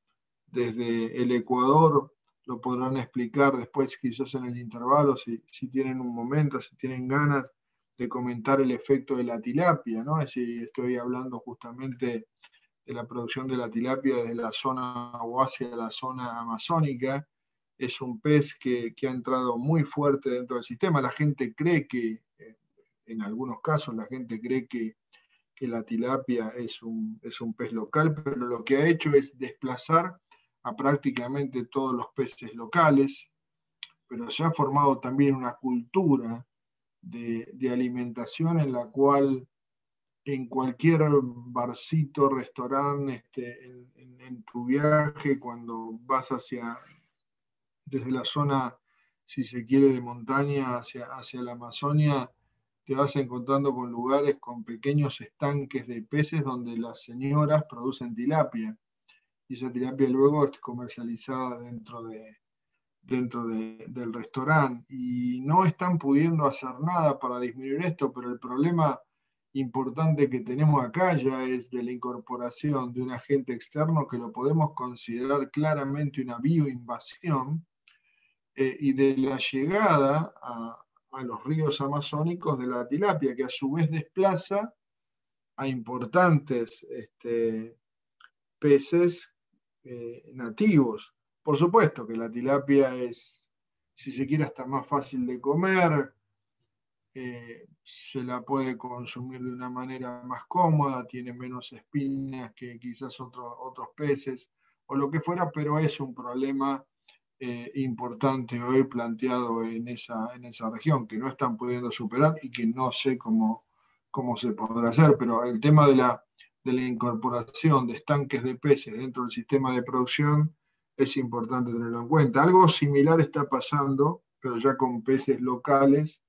Speaker 1: desde el Ecuador, lo podrán explicar después quizás en el intervalo, si, si tienen un momento, si tienen ganas de comentar el efecto de la tilapia, ¿no? Si estoy hablando justamente de la producción de la tilapia desde la zona o hacia la zona amazónica, es un pez que, ha entrado muy fuerte dentro del sistema. La gente cree que, eh, en algunos casos, la gente cree que, la tilapia es un, es un pez local, pero lo que ha hecho es desplazar a prácticamente todos los peces locales, pero se ha formado también una cultura de, alimentación en la cual en cualquier barcito, restaurante, este, en, tu viaje, cuando vas hacia, desde la zona, si se quiere, de montaña hacia, hacia la Amazonia, te vas encontrando con lugares con pequeños estanques de peces donde las señoras producen tilapia. Y esa tilapia luego es comercializada dentro de, dentro del restaurante. Y no están pudiendo hacer nada para disminuir esto, pero el problema importante que tenemos acá ya es de la incorporación de un agente externo que lo podemos considerar claramente una bioinvasión eh, y de la llegada a, los ríos amazónicos de la tilapia, que a su vez desplaza a importantes este, peces eh, nativos. Por supuesto que la tilapia es, si se quiere, hasta más fácil de comer, eh, se la puede consumir de una manera más cómoda, tiene menos espinas que quizás otros peces o lo que fuera, pero es un problema eh, importante hoy planteado en esa, en esa región, que no están pudiendo superar y que no sé cómo, cómo se podrá hacer, pero el tema de la, de la incorporación de estanques de peces dentro del sistema de producción es importante tenerlo en cuenta. Algo similar está pasando, pero ya con peces locales,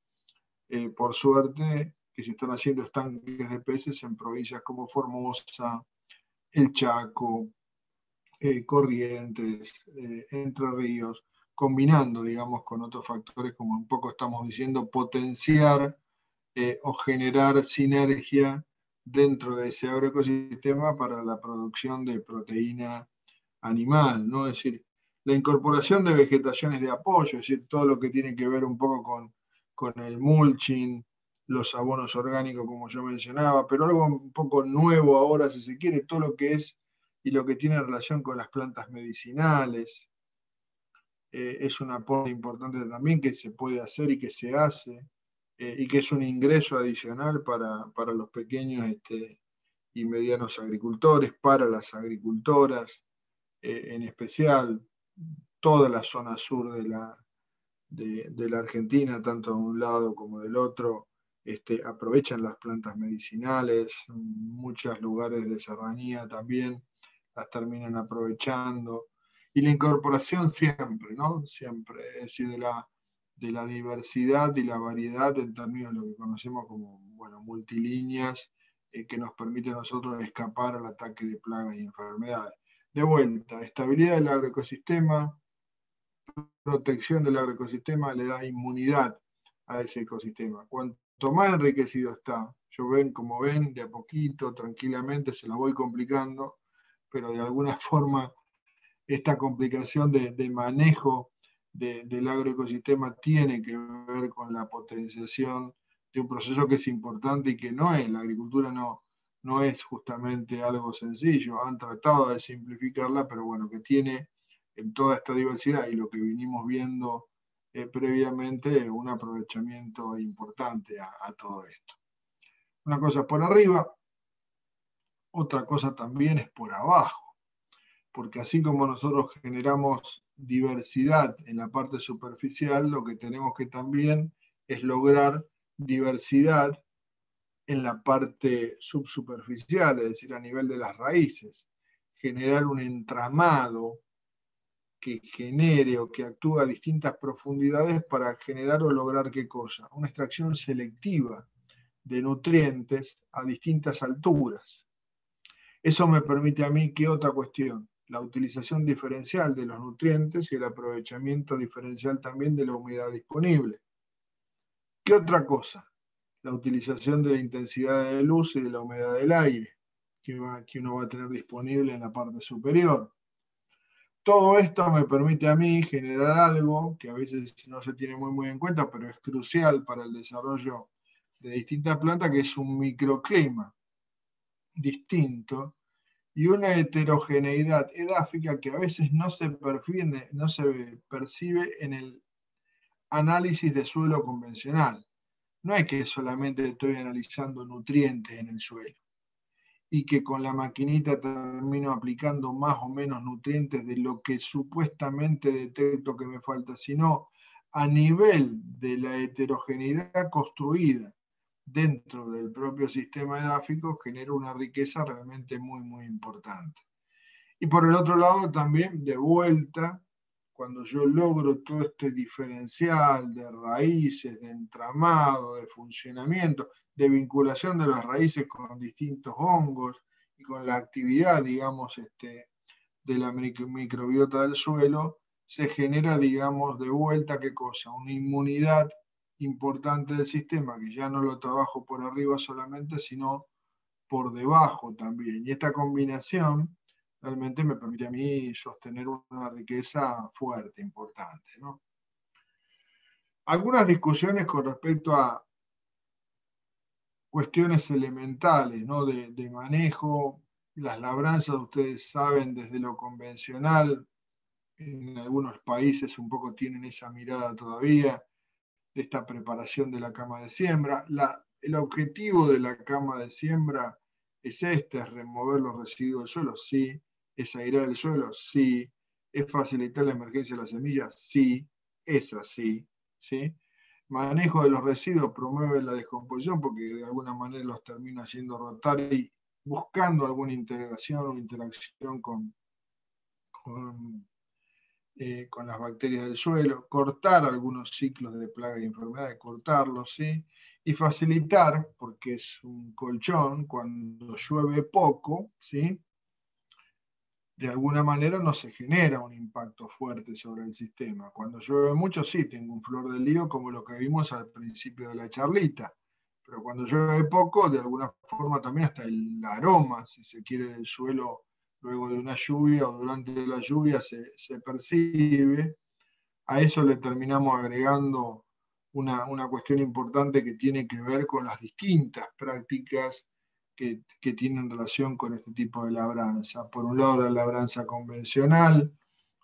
Speaker 1: eh, por suerte, que se están haciendo estanques de peces en provincias como Formosa, El Chaco, eh, Corrientes, eh, Entre Ríos, combinando, digamos, con otros factores, como un poco estamos diciendo, potenciar o generar sinergia dentro de ese agroecosistema para la producción de proteína animal, ¿no? Es decir, la incorporación de vegetaciones de apoyo, es decir, todo lo que tiene que ver un poco con, con el mulching, los abonos orgánicos, como yo mencionaba, pero algo un poco nuevo ahora, si se quiere, todo lo que es y lo que tiene relación con las plantas medicinales. Eh, es un aporte importante también que se puede hacer y que se hace, eh, y que es un ingreso adicional para, para los pequeños este, y medianos agricultores, para las agricultoras. Eh, en especial toda la zona sur de la, de, la Argentina, tanto de un lado como del otro, este, aprovechan las plantas medicinales, muchos lugares de serranía también las terminan aprovechando. Y la incorporación siempre, ¿no? Siempre, es decir, de la, de la diversidad y la variedad en términos de lo que conocemos como bueno, multilíneas, eh, que nos permite a nosotros escapar al ataque de plagas y enfermedades. De vuelta, estabilidad del agroecosistema, protección del agroecosistema le da inmunidad a ese ecosistema. Cuanto más enriquecido está, yo ven como ven, de a poquito, tranquilamente, se la voy complicando, pero de alguna (laughs) forma esta complicación de, manejo del agroecosistema tiene que ver con la potenciación de un proceso que es importante y que no es, la agricultura no, no es justamente algo sencillo. Han tratado de simplificarla, pero bueno, que tiene en toda esta diversidad y lo que vinimos viendo eh, previamente, un aprovechamiento importante a, todo esto. Una cosa es por arriba, otra cosa también es por abajo, porque así como nosotros generamos diversidad en la parte superficial, lo que tenemos que también es lograr diversidad en la parte subsuperficial, es decir, a nivel de las raíces, generar un entramado que genere o que actúe a distintas profundidades para generar o lograr qué cosa? Una extracción selectiva de nutrientes a distintas alturas. Eso me permite a mí, ¿qué otra cuestión? La utilización diferencial de los nutrientes y el aprovechamiento diferencial también de la humedad disponible. ¿Qué otra cosa? la utilización de la intensidad de luz y de la humedad del aire que, que uno va a tener disponible en la parte superior. Todo esto me permite a mí generar algo que a veces no se tiene muy, muy en cuenta, pero es crucial para el desarrollo de distintas plantas, que es un microclima distinto y una heterogeneidad edáfica que a veces no se, percibe, no se percibe en el análisis de suelo convencional. No es que solamente estoy analizando nutrientes en el suelo y que con la maquinita termino aplicando más o menos nutrientes de lo que supuestamente detecto que me falta, sino a nivel de la heterogeneidad construida dentro del propio sistema edáfico genera una riqueza realmente muy, muy importante. Y por el otro lado también, de vuelta, cuando yo logro todo este diferencial de raíces, de entramado, de funcionamiento, de vinculación de las raíces con distintos hongos y con la actividad, digamos, este, de la microbiota del suelo, se genera, digamos, de vuelta, ¿qué cosa? Una inmunidad importante del sistema, que ya no lo trabajo por arriba solamente, sino por debajo también. Y esta combinación realmente me permite a mí sostener una riqueza fuerte, importante. Algunas discusiones con respecto a cuestiones elementales ¿no? de, de manejo, las labranzas, ustedes saben, desde lo convencional, en algunos países un poco tienen esa mirada todavía, de esta preparación de la cama de siembra. el objetivo de la cama de siembra es este, es remover los residuos del suelo, sí, es airear el suelo, sí, es facilitar la emergencia de las semillas, sí, es así, ¿sí? Manejo de los residuos promueve la descomposición porque de alguna manera los termina haciendo rotar y buscando alguna integración o interacción con, con eh, con las bacterias del suelo, cortar algunos ciclos de plagas y enfermedades, cortarlos, ¿sí? Y facilitar, porque es un colchón, cuando llueve poco, ¿sí? De alguna manera no se genera un impacto fuerte sobre el sistema. Cuando llueve mucho, sí, tengo un flor del lío como lo que vimos al principio de la charlita. Pero cuando llueve poco, de alguna forma también hasta el aroma, si se quiere, del suelo luego de una lluvia o durante la lluvia se, percibe. A eso le terminamos agregando una, cuestión importante que tiene que ver con las distintas prácticas que, que, tienen relación con este tipo de labranza. Por un lado, la labranza convencional,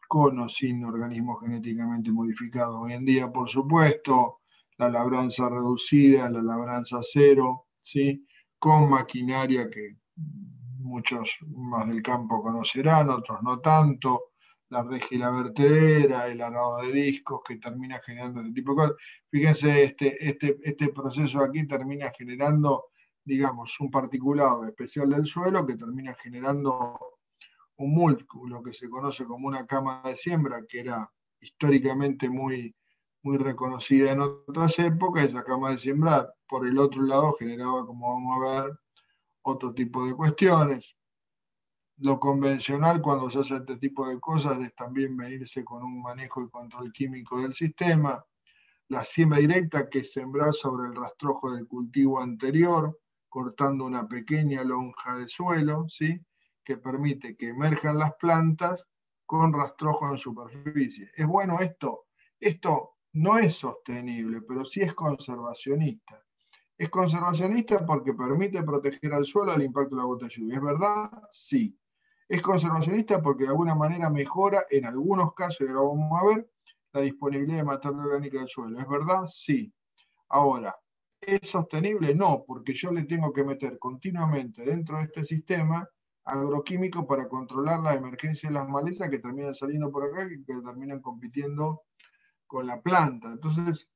Speaker 1: con o sin organismos genéticamente modificados. Hoy en día, por supuesto, la labranza reducida, la labranza cero, ¿sí? con maquinaria que muchos más del campo conocerán, otros no tanto, la regila vertedera, el arado de discos que termina generando este tipo de cosas. Fíjense, este, este, este proceso aquí termina generando, digamos, un particulado especial del suelo que termina generando un múltiplo que se conoce como una cama de siembra, que era históricamente muy, muy reconocida en otras épocas. Esa cama de siembra, por el otro lado, generaba, como vamos a ver, otro tipo de cuestiones. Lo convencional cuando se hace este tipo de cosas es también venirse con un manejo y control químico del sistema. La siembra directa, que es sembrar sobre el rastrojo del cultivo anterior, cortando una pequeña lonja de suelo, ¿sí? que permite que emerjan las plantas con rastrojo en superficie. ¿Es bueno esto? Esto no es sostenible, pero sí es conservacionista. Es conservacionista porque permite proteger al suelo del impacto de la gota de lluvia. ¿Es verdad? Sí. Es conservacionista porque de alguna manera mejora, en algunos casos, y ahora vamos a ver, la disponibilidad de materia orgánica del suelo. ¿Es verdad? Sí. Ahora, ¿es sostenible? No, porque yo le tengo que meter continuamente dentro de este sistema agroquímico para controlar la emergencia de las malezas que terminan saliendo por acá y que terminan compitiendo con la planta. Entonces,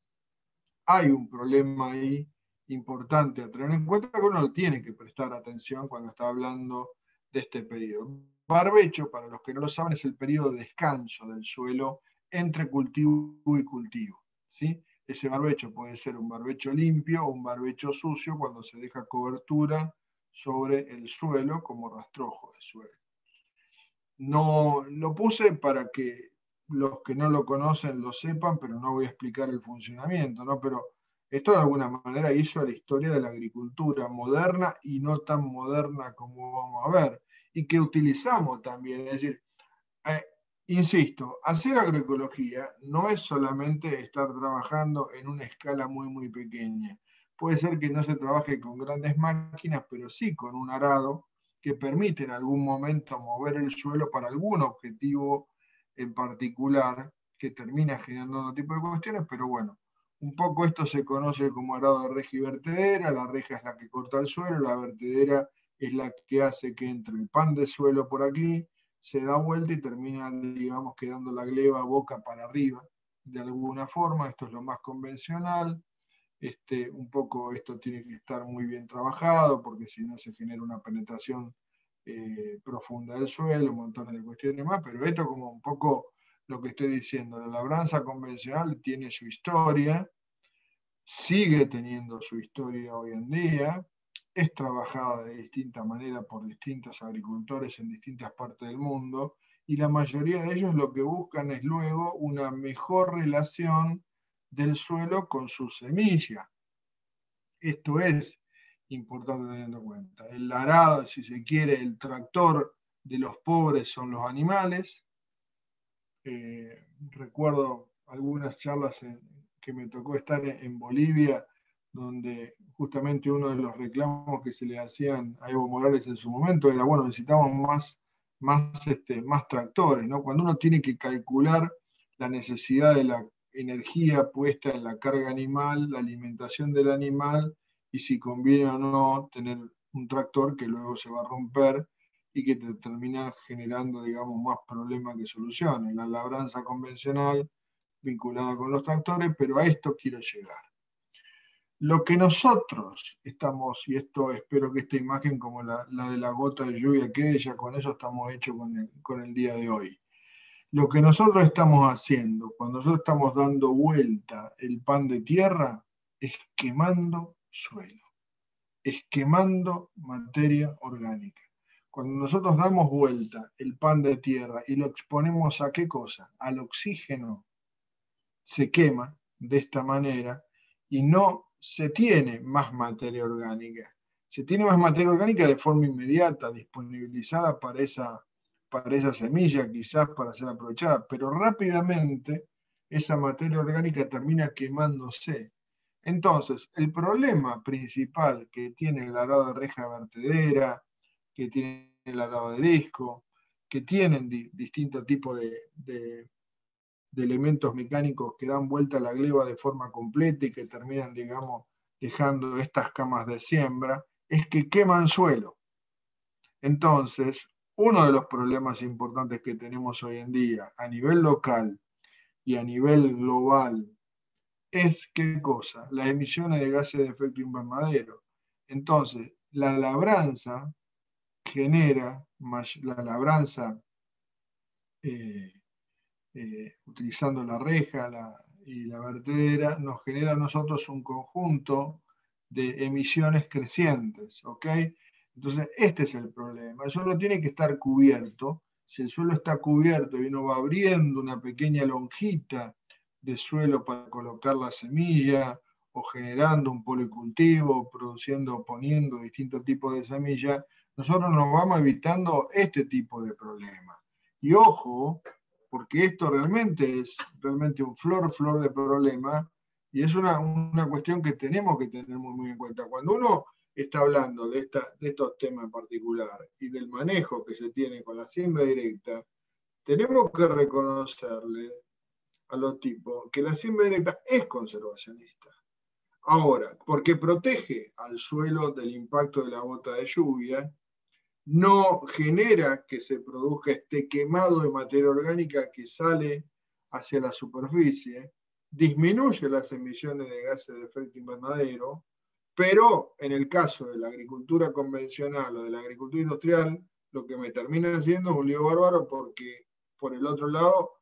Speaker 1: hay un problema ahí importante a tener en cuenta que uno tiene que prestar atención cuando está hablando de este periodo. Barbecho, para los que no lo saben, es el periodo de descanso del suelo entre cultivo y cultivo. ¿sí? Ese barbecho puede ser un barbecho limpio o un barbecho sucio cuando se deja cobertura sobre el suelo como rastrojo de suelo. No lo puse para que los que no lo conocen lo sepan, pero no voy a explicar el funcionamiento, ¿no? Pero esto de alguna manera hizo la historia de la agricultura moderna y no tan moderna como vamos a ver, y que utilizamos también. Es decir, eh, insisto, hacer agroecología no es solamente estar trabajando en una escala muy, muy pequeña. Puede ser que no se trabaje con grandes máquinas, pero sí con un arado que permite en algún momento mover el suelo para algún objetivo en particular que termina generando otro tipo de cuestiones, pero bueno, un poco esto se conoce como arado de reja y vertedera, la reja es la que corta el suelo, la vertedera es la que hace que entre el pan de suelo por aquí, se da vuelta y termina, digamos, quedando la gleba boca para arriba, de alguna forma, esto es lo más convencional, este, un poco esto tiene que estar muy bien trabajado, porque si no se genera una penetración eh, profunda del suelo, montón de cuestiones más, pero esto como un poco lo que estoy diciendo, la labranza convencional tiene su historia, sigue teniendo su historia hoy en día, es trabajada de distinta manera por distintos agricultores en distintas partes del mundo y la mayoría de ellos lo que buscan es luego una mejor relación del suelo con su semilla. Esto es importante teniendo en cuenta. El arado, si se quiere, el tractor de los pobres son los animales. Eh, recuerdo algunas charlas que me tocó estar en Bolivia donde justamente uno de los reclamos que se le hacían a Evo Morales en su momento era, bueno, necesitamos más, más, este, más tractores, ¿no? Cuando uno tiene que calcular la necesidad de la energía puesta en la carga animal, la alimentación del animal, y si conviene o no tener un tractor que luego se va a romper y que te termina generando, digamos, más problemas que soluciones. La labranza convencional vinculada con los tractores, pero a esto quiero llegar. Lo que nosotros estamos, y esto espero que esta imagen como la, de la gota de lluvia quede, ya con eso estamos hechos con el, con el día de hoy. Lo que nosotros estamos haciendo, cuando nosotros estamos dando vuelta el pan de tierra, es quemando suelo, es quemando materia orgánica. Cuando nosotros damos vuelta el pan de tierra y lo exponemos a qué cosa? Al oxígeno, se quema de esta manera y no se tiene más materia orgánica. Se tiene más materia orgánica de forma inmediata, disponibilizada para esa, para esa semilla, quizás para ser aprovechada, pero rápidamente esa materia orgánica termina quemándose. Entonces, el problema principal que tiene el arado de reja vertedera, que tiene el arado de disco, que tienen distintos tipos de de elementos mecánicos que dan vuelta a la gleba de forma completa y que terminan, digamos, dejando estas camas de siembra, es que queman suelo. Entonces, uno de los problemas importantes que tenemos hoy en día a nivel local y a nivel global es qué cosa? Las emisiones de gases de efecto invernadero. Entonces, la labranza genera, la labranza eh, eh, utilizando la reja y la vertedera, nos genera a nosotros un conjunto de emisiones crecientes. Entonces, este es el problema. El suelo tiene que estar cubierto. Si el suelo está cubierto y uno va abriendo una pequeña lonjita de suelo para colocar la semilla, o generando un policultivo, produciendo, poniendo distintos tipos de semillas, nosotros nos vamos evitando este tipo de problemas. Y ojo, porque esto realmente es realmente un flor, flor de problema, y es una, cuestión que tenemos que tener muy, en cuenta. Cuando uno está hablando de, esta, de estos temas en particular y del manejo que se tiene con la siembra directa, tenemos que reconocerle a los tipos que la siembra directa es conservacionista. Ahora, porque protege al suelo del impacto de la bota de lluvia, no genera que se produzca este quemado de materia orgánica que sale hacia la superficie, disminuye las emisiones de gases de efecto invernadero, pero en el caso de la agricultura convencional o de la agricultura industrial, lo que me termina haciendo es un lío bárbaro porque por el otro lado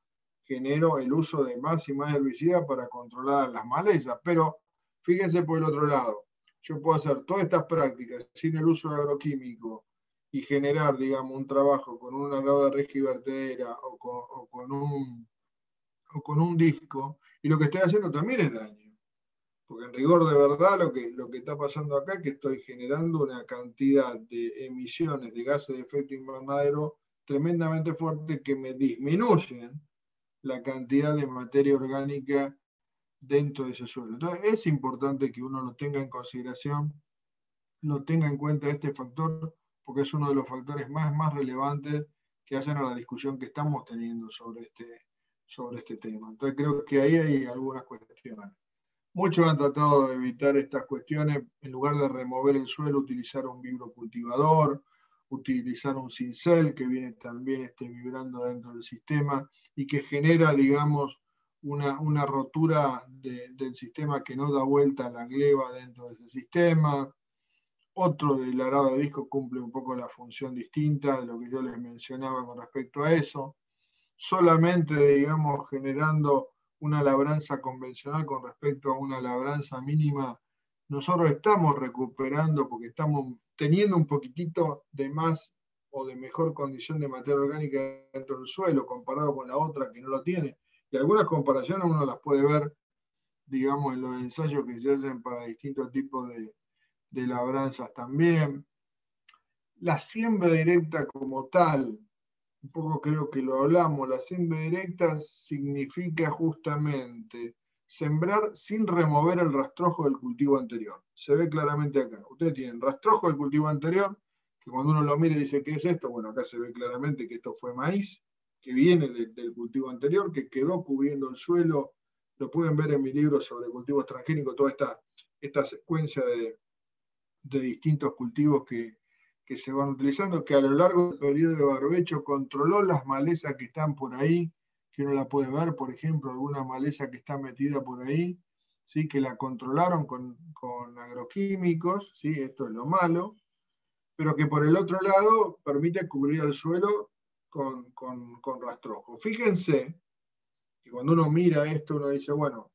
Speaker 1: genero el uso de más y más herbicidas para controlar las malezas. Pero fíjense por el otro lado, yo puedo hacer todas estas prácticas sin el uso de agroquímico y generar, digamos, un trabajo con una grada de vertedera o con, o con, un, o con un disco, y lo que estoy haciendo también es daño. Porque en rigor de verdad lo que, lo que está pasando acá es que estoy generando una cantidad de emisiones de gases de efecto invernadero tremendamente fuerte que me disminuyen la cantidad de materia orgánica dentro de ese suelo. Entonces es importante que uno lo tenga en consideración, lo tenga en cuenta este factor porque es uno de los factores más, más relevantes que hacen a la discusión que estamos teniendo sobre este, sobre este tema. Entonces creo que ahí hay algunas cuestiones. Muchos han tratado de evitar estas cuestiones, en lugar de remover el suelo, utilizar un vibrocultivador, utilizar un cincel que viene también este, vibrando dentro del sistema y que genera, digamos, una, una rotura del sistema que no da vuelta la gleba dentro de ese sistema. Otro del arado de disco cumple un poco la función distinta lo que yo les mencionaba con respecto a eso. Solamente, digamos, generando una labranza convencional con respecto a una labranza mínima, nosotros estamos recuperando porque estamos teniendo un poquitito de más o de mejor condición de materia orgánica dentro del suelo comparado con la otra que no lo tiene. Y algunas comparaciones uno las puede ver, digamos, en los ensayos que se hacen para distintos tipos de, de labranzas también. La siembra directa como tal, un poco creo que lo hablamos, la siembra directa significa justamente sembrar sin remover el rastrojo del cultivo anterior. Se ve claramente acá. Ustedes tienen rastrojo del cultivo anterior, que cuando uno lo mire dice, ¿qué es esto? Bueno, acá se ve claramente que esto fue maíz, que viene del cultivo anterior, que quedó cubriendo el suelo. Lo pueden ver en mi libro sobre cultivo transgénico, toda esta, esta secuencia de, de distintos cultivos que, que se van utilizando, que a lo largo del periodo de barbecho controló las malezas que están por ahí, que uno la puede ver, por ejemplo, alguna maleza que está metida por ahí, ¿sí? que la controlaron con, agroquímicos, ¿sí? esto es lo malo, pero que por el otro lado permite cubrir el suelo con, con, con rastrojo. Fíjense que cuando uno mira esto, uno dice, bueno,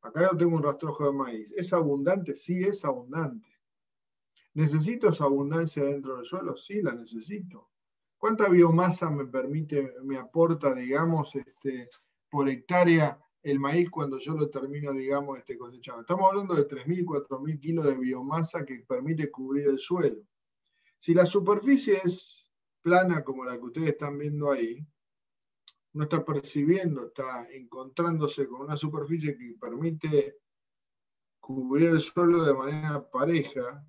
Speaker 1: acá yo tengo un rastrojo de maíz. ¿Es abundante? Sí, es abundante. ¿Necesito esa abundancia dentro del suelo? Sí, la necesito. ¿Cuánta biomasa me permite, me aporta, digamos, este, por hectárea el maíz cuando yo lo termino, digamos, este, cosechando? Estamos hablando de 3.000, 4.000 kilos de biomasa que permite cubrir el suelo. Si la superficie es plana como la que ustedes están viendo ahí, no está percibiendo, está encontrándose con una superficie que permite cubrir el suelo de manera pareja,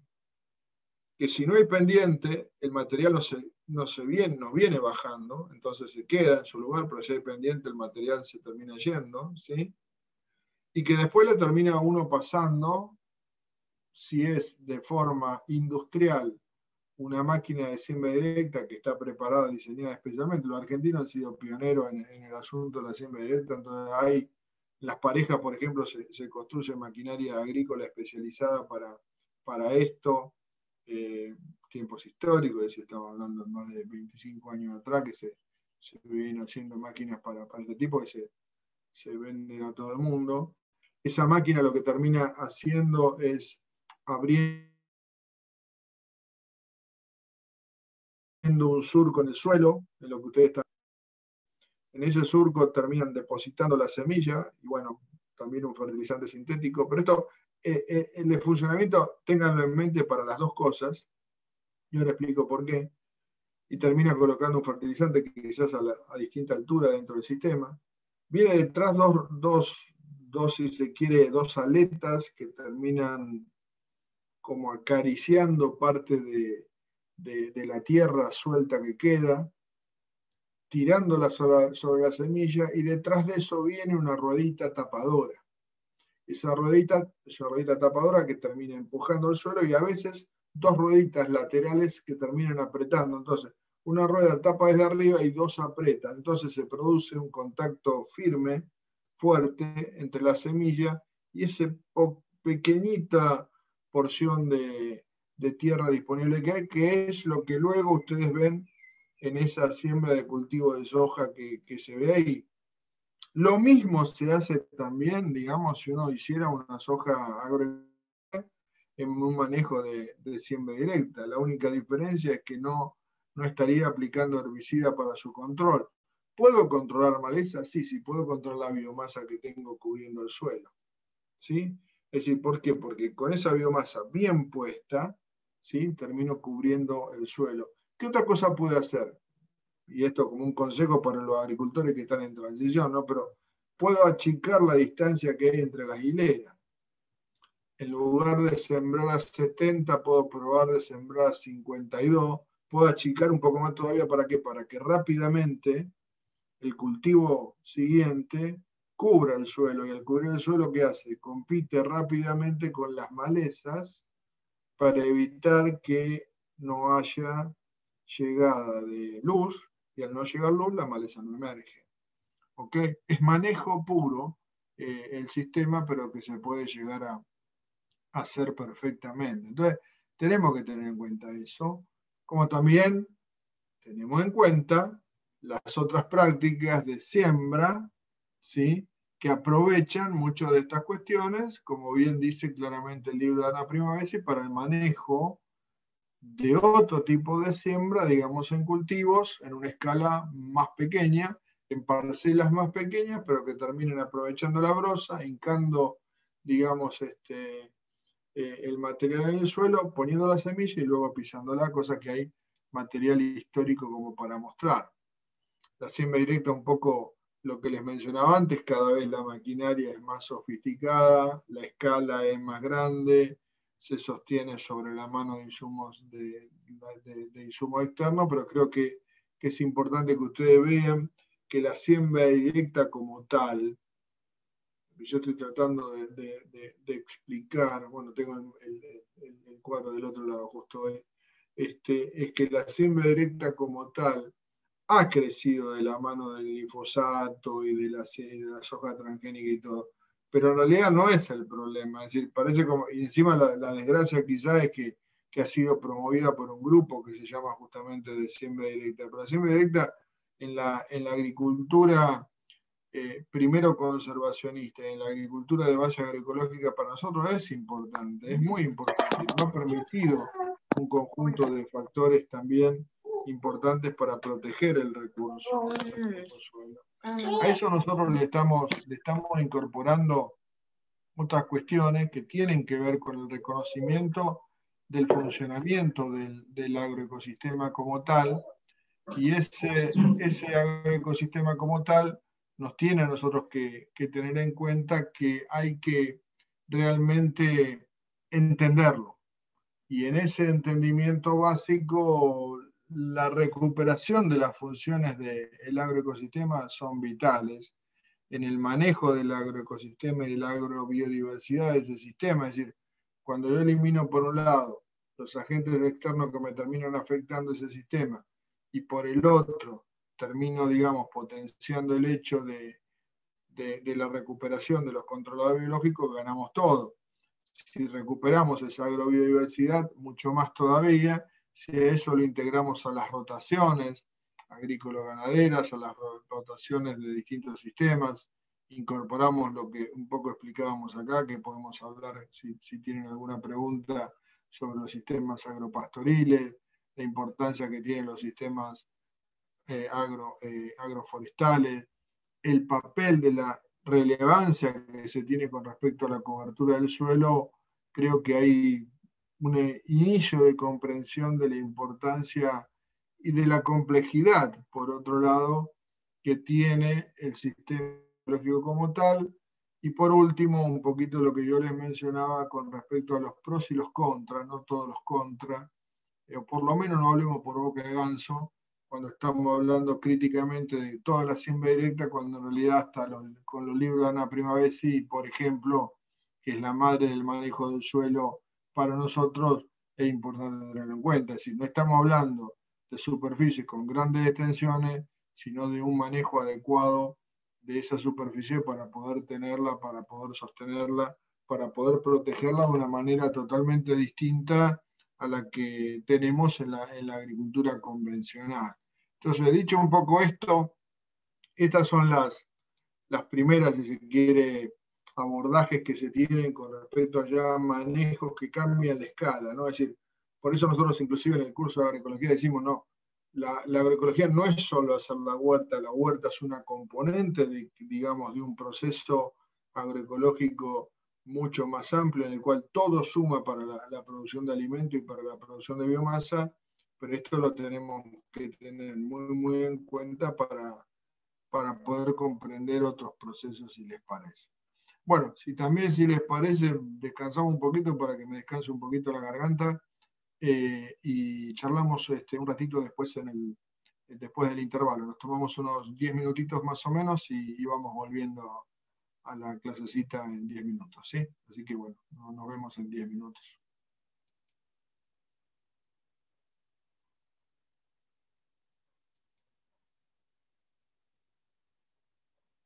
Speaker 1: que si no hay pendiente, el material no se, no se viene, no viene bajando, entonces se queda en su lugar, pero si hay pendiente, el material se termina yendo, ¿sí? Y que después le termina uno pasando, si es de forma industrial, una máquina de siembra directa que está preparada, diseñada especialmente. Los argentinos han sido pioneros en, el asunto de la siembra directa, entonces hay, las parejas, por ejemplo, se, construye maquinaria agrícola especializada para, para esto. Eh, tiempos históricos, es decir, estamos hablando más de 25 años atrás que se, se vienen haciendo máquinas para, para este tipo que se, se venden a todo el mundo. Esa máquina lo que termina haciendo es abriendo un surco en el suelo, en lo que ustedes están. En ese surco terminan depositando la semilla y bueno, también un fertilizante sintético, pero esto eh, eh, el funcionamiento, ténganlo en mente para las dos cosas, yo le explico por qué, y termina colocando un fertilizante que quizás a, a distinta altura dentro del sistema. Viene detrás dos, dos, dos, si se quiere, dos aletas que terminan como acariciando parte de, de, la tierra suelta que queda, tirándola sobre, sobre la semilla, y detrás de eso viene una ruedita tapadora esa ruedita es una ruedita tapadora que termina empujando el suelo y a veces dos rueditas laterales que terminan apretando. Entonces, una rueda tapa desde arriba y dos aprieta. Entonces se produce un contacto firme, fuerte, entre la semilla y esa pequeñita porción de, tierra disponible que hay, que es lo que luego ustedes ven en esa siembra de cultivo de soja que, que se ve ahí. Lo mismo se hace también, digamos, si uno hiciera una soja agroecológica en un manejo de, siembra directa. La única diferencia es que no, no estaría aplicando herbicida para su control. ¿Puedo controlar maleza? Sí, sí, puedo controlar la biomasa que tengo cubriendo el suelo. ¿Sí? Es decir, ¿por qué? Porque con esa biomasa bien puesta, ¿sí? termino cubriendo el suelo. ¿Qué otra cosa puede hacer? y esto como un consejo para los agricultores que están en transición, ¿no? Pero puedo achicar la distancia que hay entre las hileras. en lugar de sembrar a 70, puedo probar de sembrar a 52, puedo achicar un poco más todavía, ¿para qué? Para que rápidamente el cultivo siguiente cubra el suelo, y al cubrir el suelo, ¿qué hace? Compite rápidamente con las malezas para evitar que no haya llegada de luz, y al no llegar luz, la maleza no emerge. ¿Ok? Es manejo puro eh, el sistema, pero que se puede llegar a hacer perfectamente. Entonces, tenemos que tener en cuenta eso, como también tenemos en cuenta las otras prácticas de siembra, ¿sí? Que aprovechan muchas de estas cuestiones, como bien dice claramente el libro de Ana Primavera, para el manejo de otro tipo de siembra, digamos en cultivos, en una escala más pequeña, en parcelas más pequeñas, pero que terminen aprovechando la brosa, hincando, digamos, este, eh, el material en el suelo, poniendo la semilla y luego pisándola, cosa que hay material histórico como para mostrar. La siembra directa, un poco lo que les mencionaba antes, cada vez la maquinaria es más sofisticada, la escala es más grande, se sostiene sobre la mano de insumos de, de, insumo externo, pero creo que, es importante que ustedes vean que la siembra directa como tal, yo estoy tratando de, explicar, bueno, tengo el, cuadro del otro lado justo hoy, este, es que la siembra directa como tal ha crecido de la mano del glifosato y de la, soja transgénica y todo, pero en realidad no es el problema, es decir, parece como, y encima la, desgracia quizás es que, que, ha sido promovida por un grupo que se llama justamente de siembra directa, pero la siembra directa en la, en la agricultura eh, primero conservacionista en la agricultura de base agroecológica para nosotros es importante, es muy importante. Nos ha permitido un conjunto de factores también importantes para proteger el recurso. A eso nosotros le estamos, le estamos incorporando otras cuestiones que tienen que ver con el reconocimiento del funcionamiento del, del agroecosistema como tal, y ese, ese agroecosistema como tal nos tiene a nosotros que, tener en cuenta que hay que realmente entenderlo. Y en ese entendimiento básico, la recuperación de las funciones del agroecosistema son vitales en el manejo del agroecosistema y de la agrobiodiversidad de ese sistema. Es decir, cuando yo elimino por un lado los agentes externos que me terminan afectando ese sistema y por el otro termino, digamos, potenciando el hecho de, de, la recuperación de los controladores biológicos, ganamos todo. Si recuperamos esa agrobiodiversidad, mucho más todavía. Si eso lo integramos a las rotaciones agrícolas-ganaderas, a las rotaciones de distintos sistemas, incorporamos lo que un poco explicábamos acá, que podemos hablar si, si tienen alguna pregunta sobre los sistemas agropastoriles, la importancia que tienen los sistemas eh, agro, eh, agroforestales, el papel de la relevancia que se tiene con respecto a la cobertura del suelo, creo que hay un inicio de comprensión de la importancia y de la complejidad, por otro lado, que tiene el sistema biológico como tal. Y por último, un poquito lo que yo les mencionaba con respecto a los pros y los contras, no todos los contras, o por lo menos no hablemos por boca de ganso, cuando estamos hablando críticamente de toda la siembra directa, cuando en realidad hasta con los libros de Ana Primavesi, por ejemplo, que es la madre del manejo del suelo, para nosotros es importante tenerlo en cuenta. Es decir, no estamos hablando de superficies con grandes extensiones, sino de un manejo adecuado de esa superficie para poder tenerla, para poder sostenerla, para poder protegerla de una manera totalmente distinta a la que tenemos en la, agricultura convencional. Entonces, dicho un poco esto, estas son las, las primeras, si se quiere, abordajes que se tienen con respecto a ya manejos que cambian la escala, ¿no? Es decir, por eso nosotros inclusive en el curso de agroecología decimos, no, la, la, agroecología no es solo hacer la huerta, la huerta es una componente, de, digamos, de un proceso agroecológico mucho más amplio en el cual todo suma para la, producción de alimento y para la producción de biomasa, pero esto lo tenemos que tener muy, muy en cuenta para, para poder comprender otros procesos si les parece. Bueno, si también si les parece, descansamos un poquito para que me descanse un poquito la garganta eh, y charlamos este, un ratito después, en el, después del intervalo. Nos tomamos unos 10 minutitos más o menos y, vamos volviendo a la clasecita en 10 minutos, ¿sí? Así que bueno, nos vemos en 10 minutos.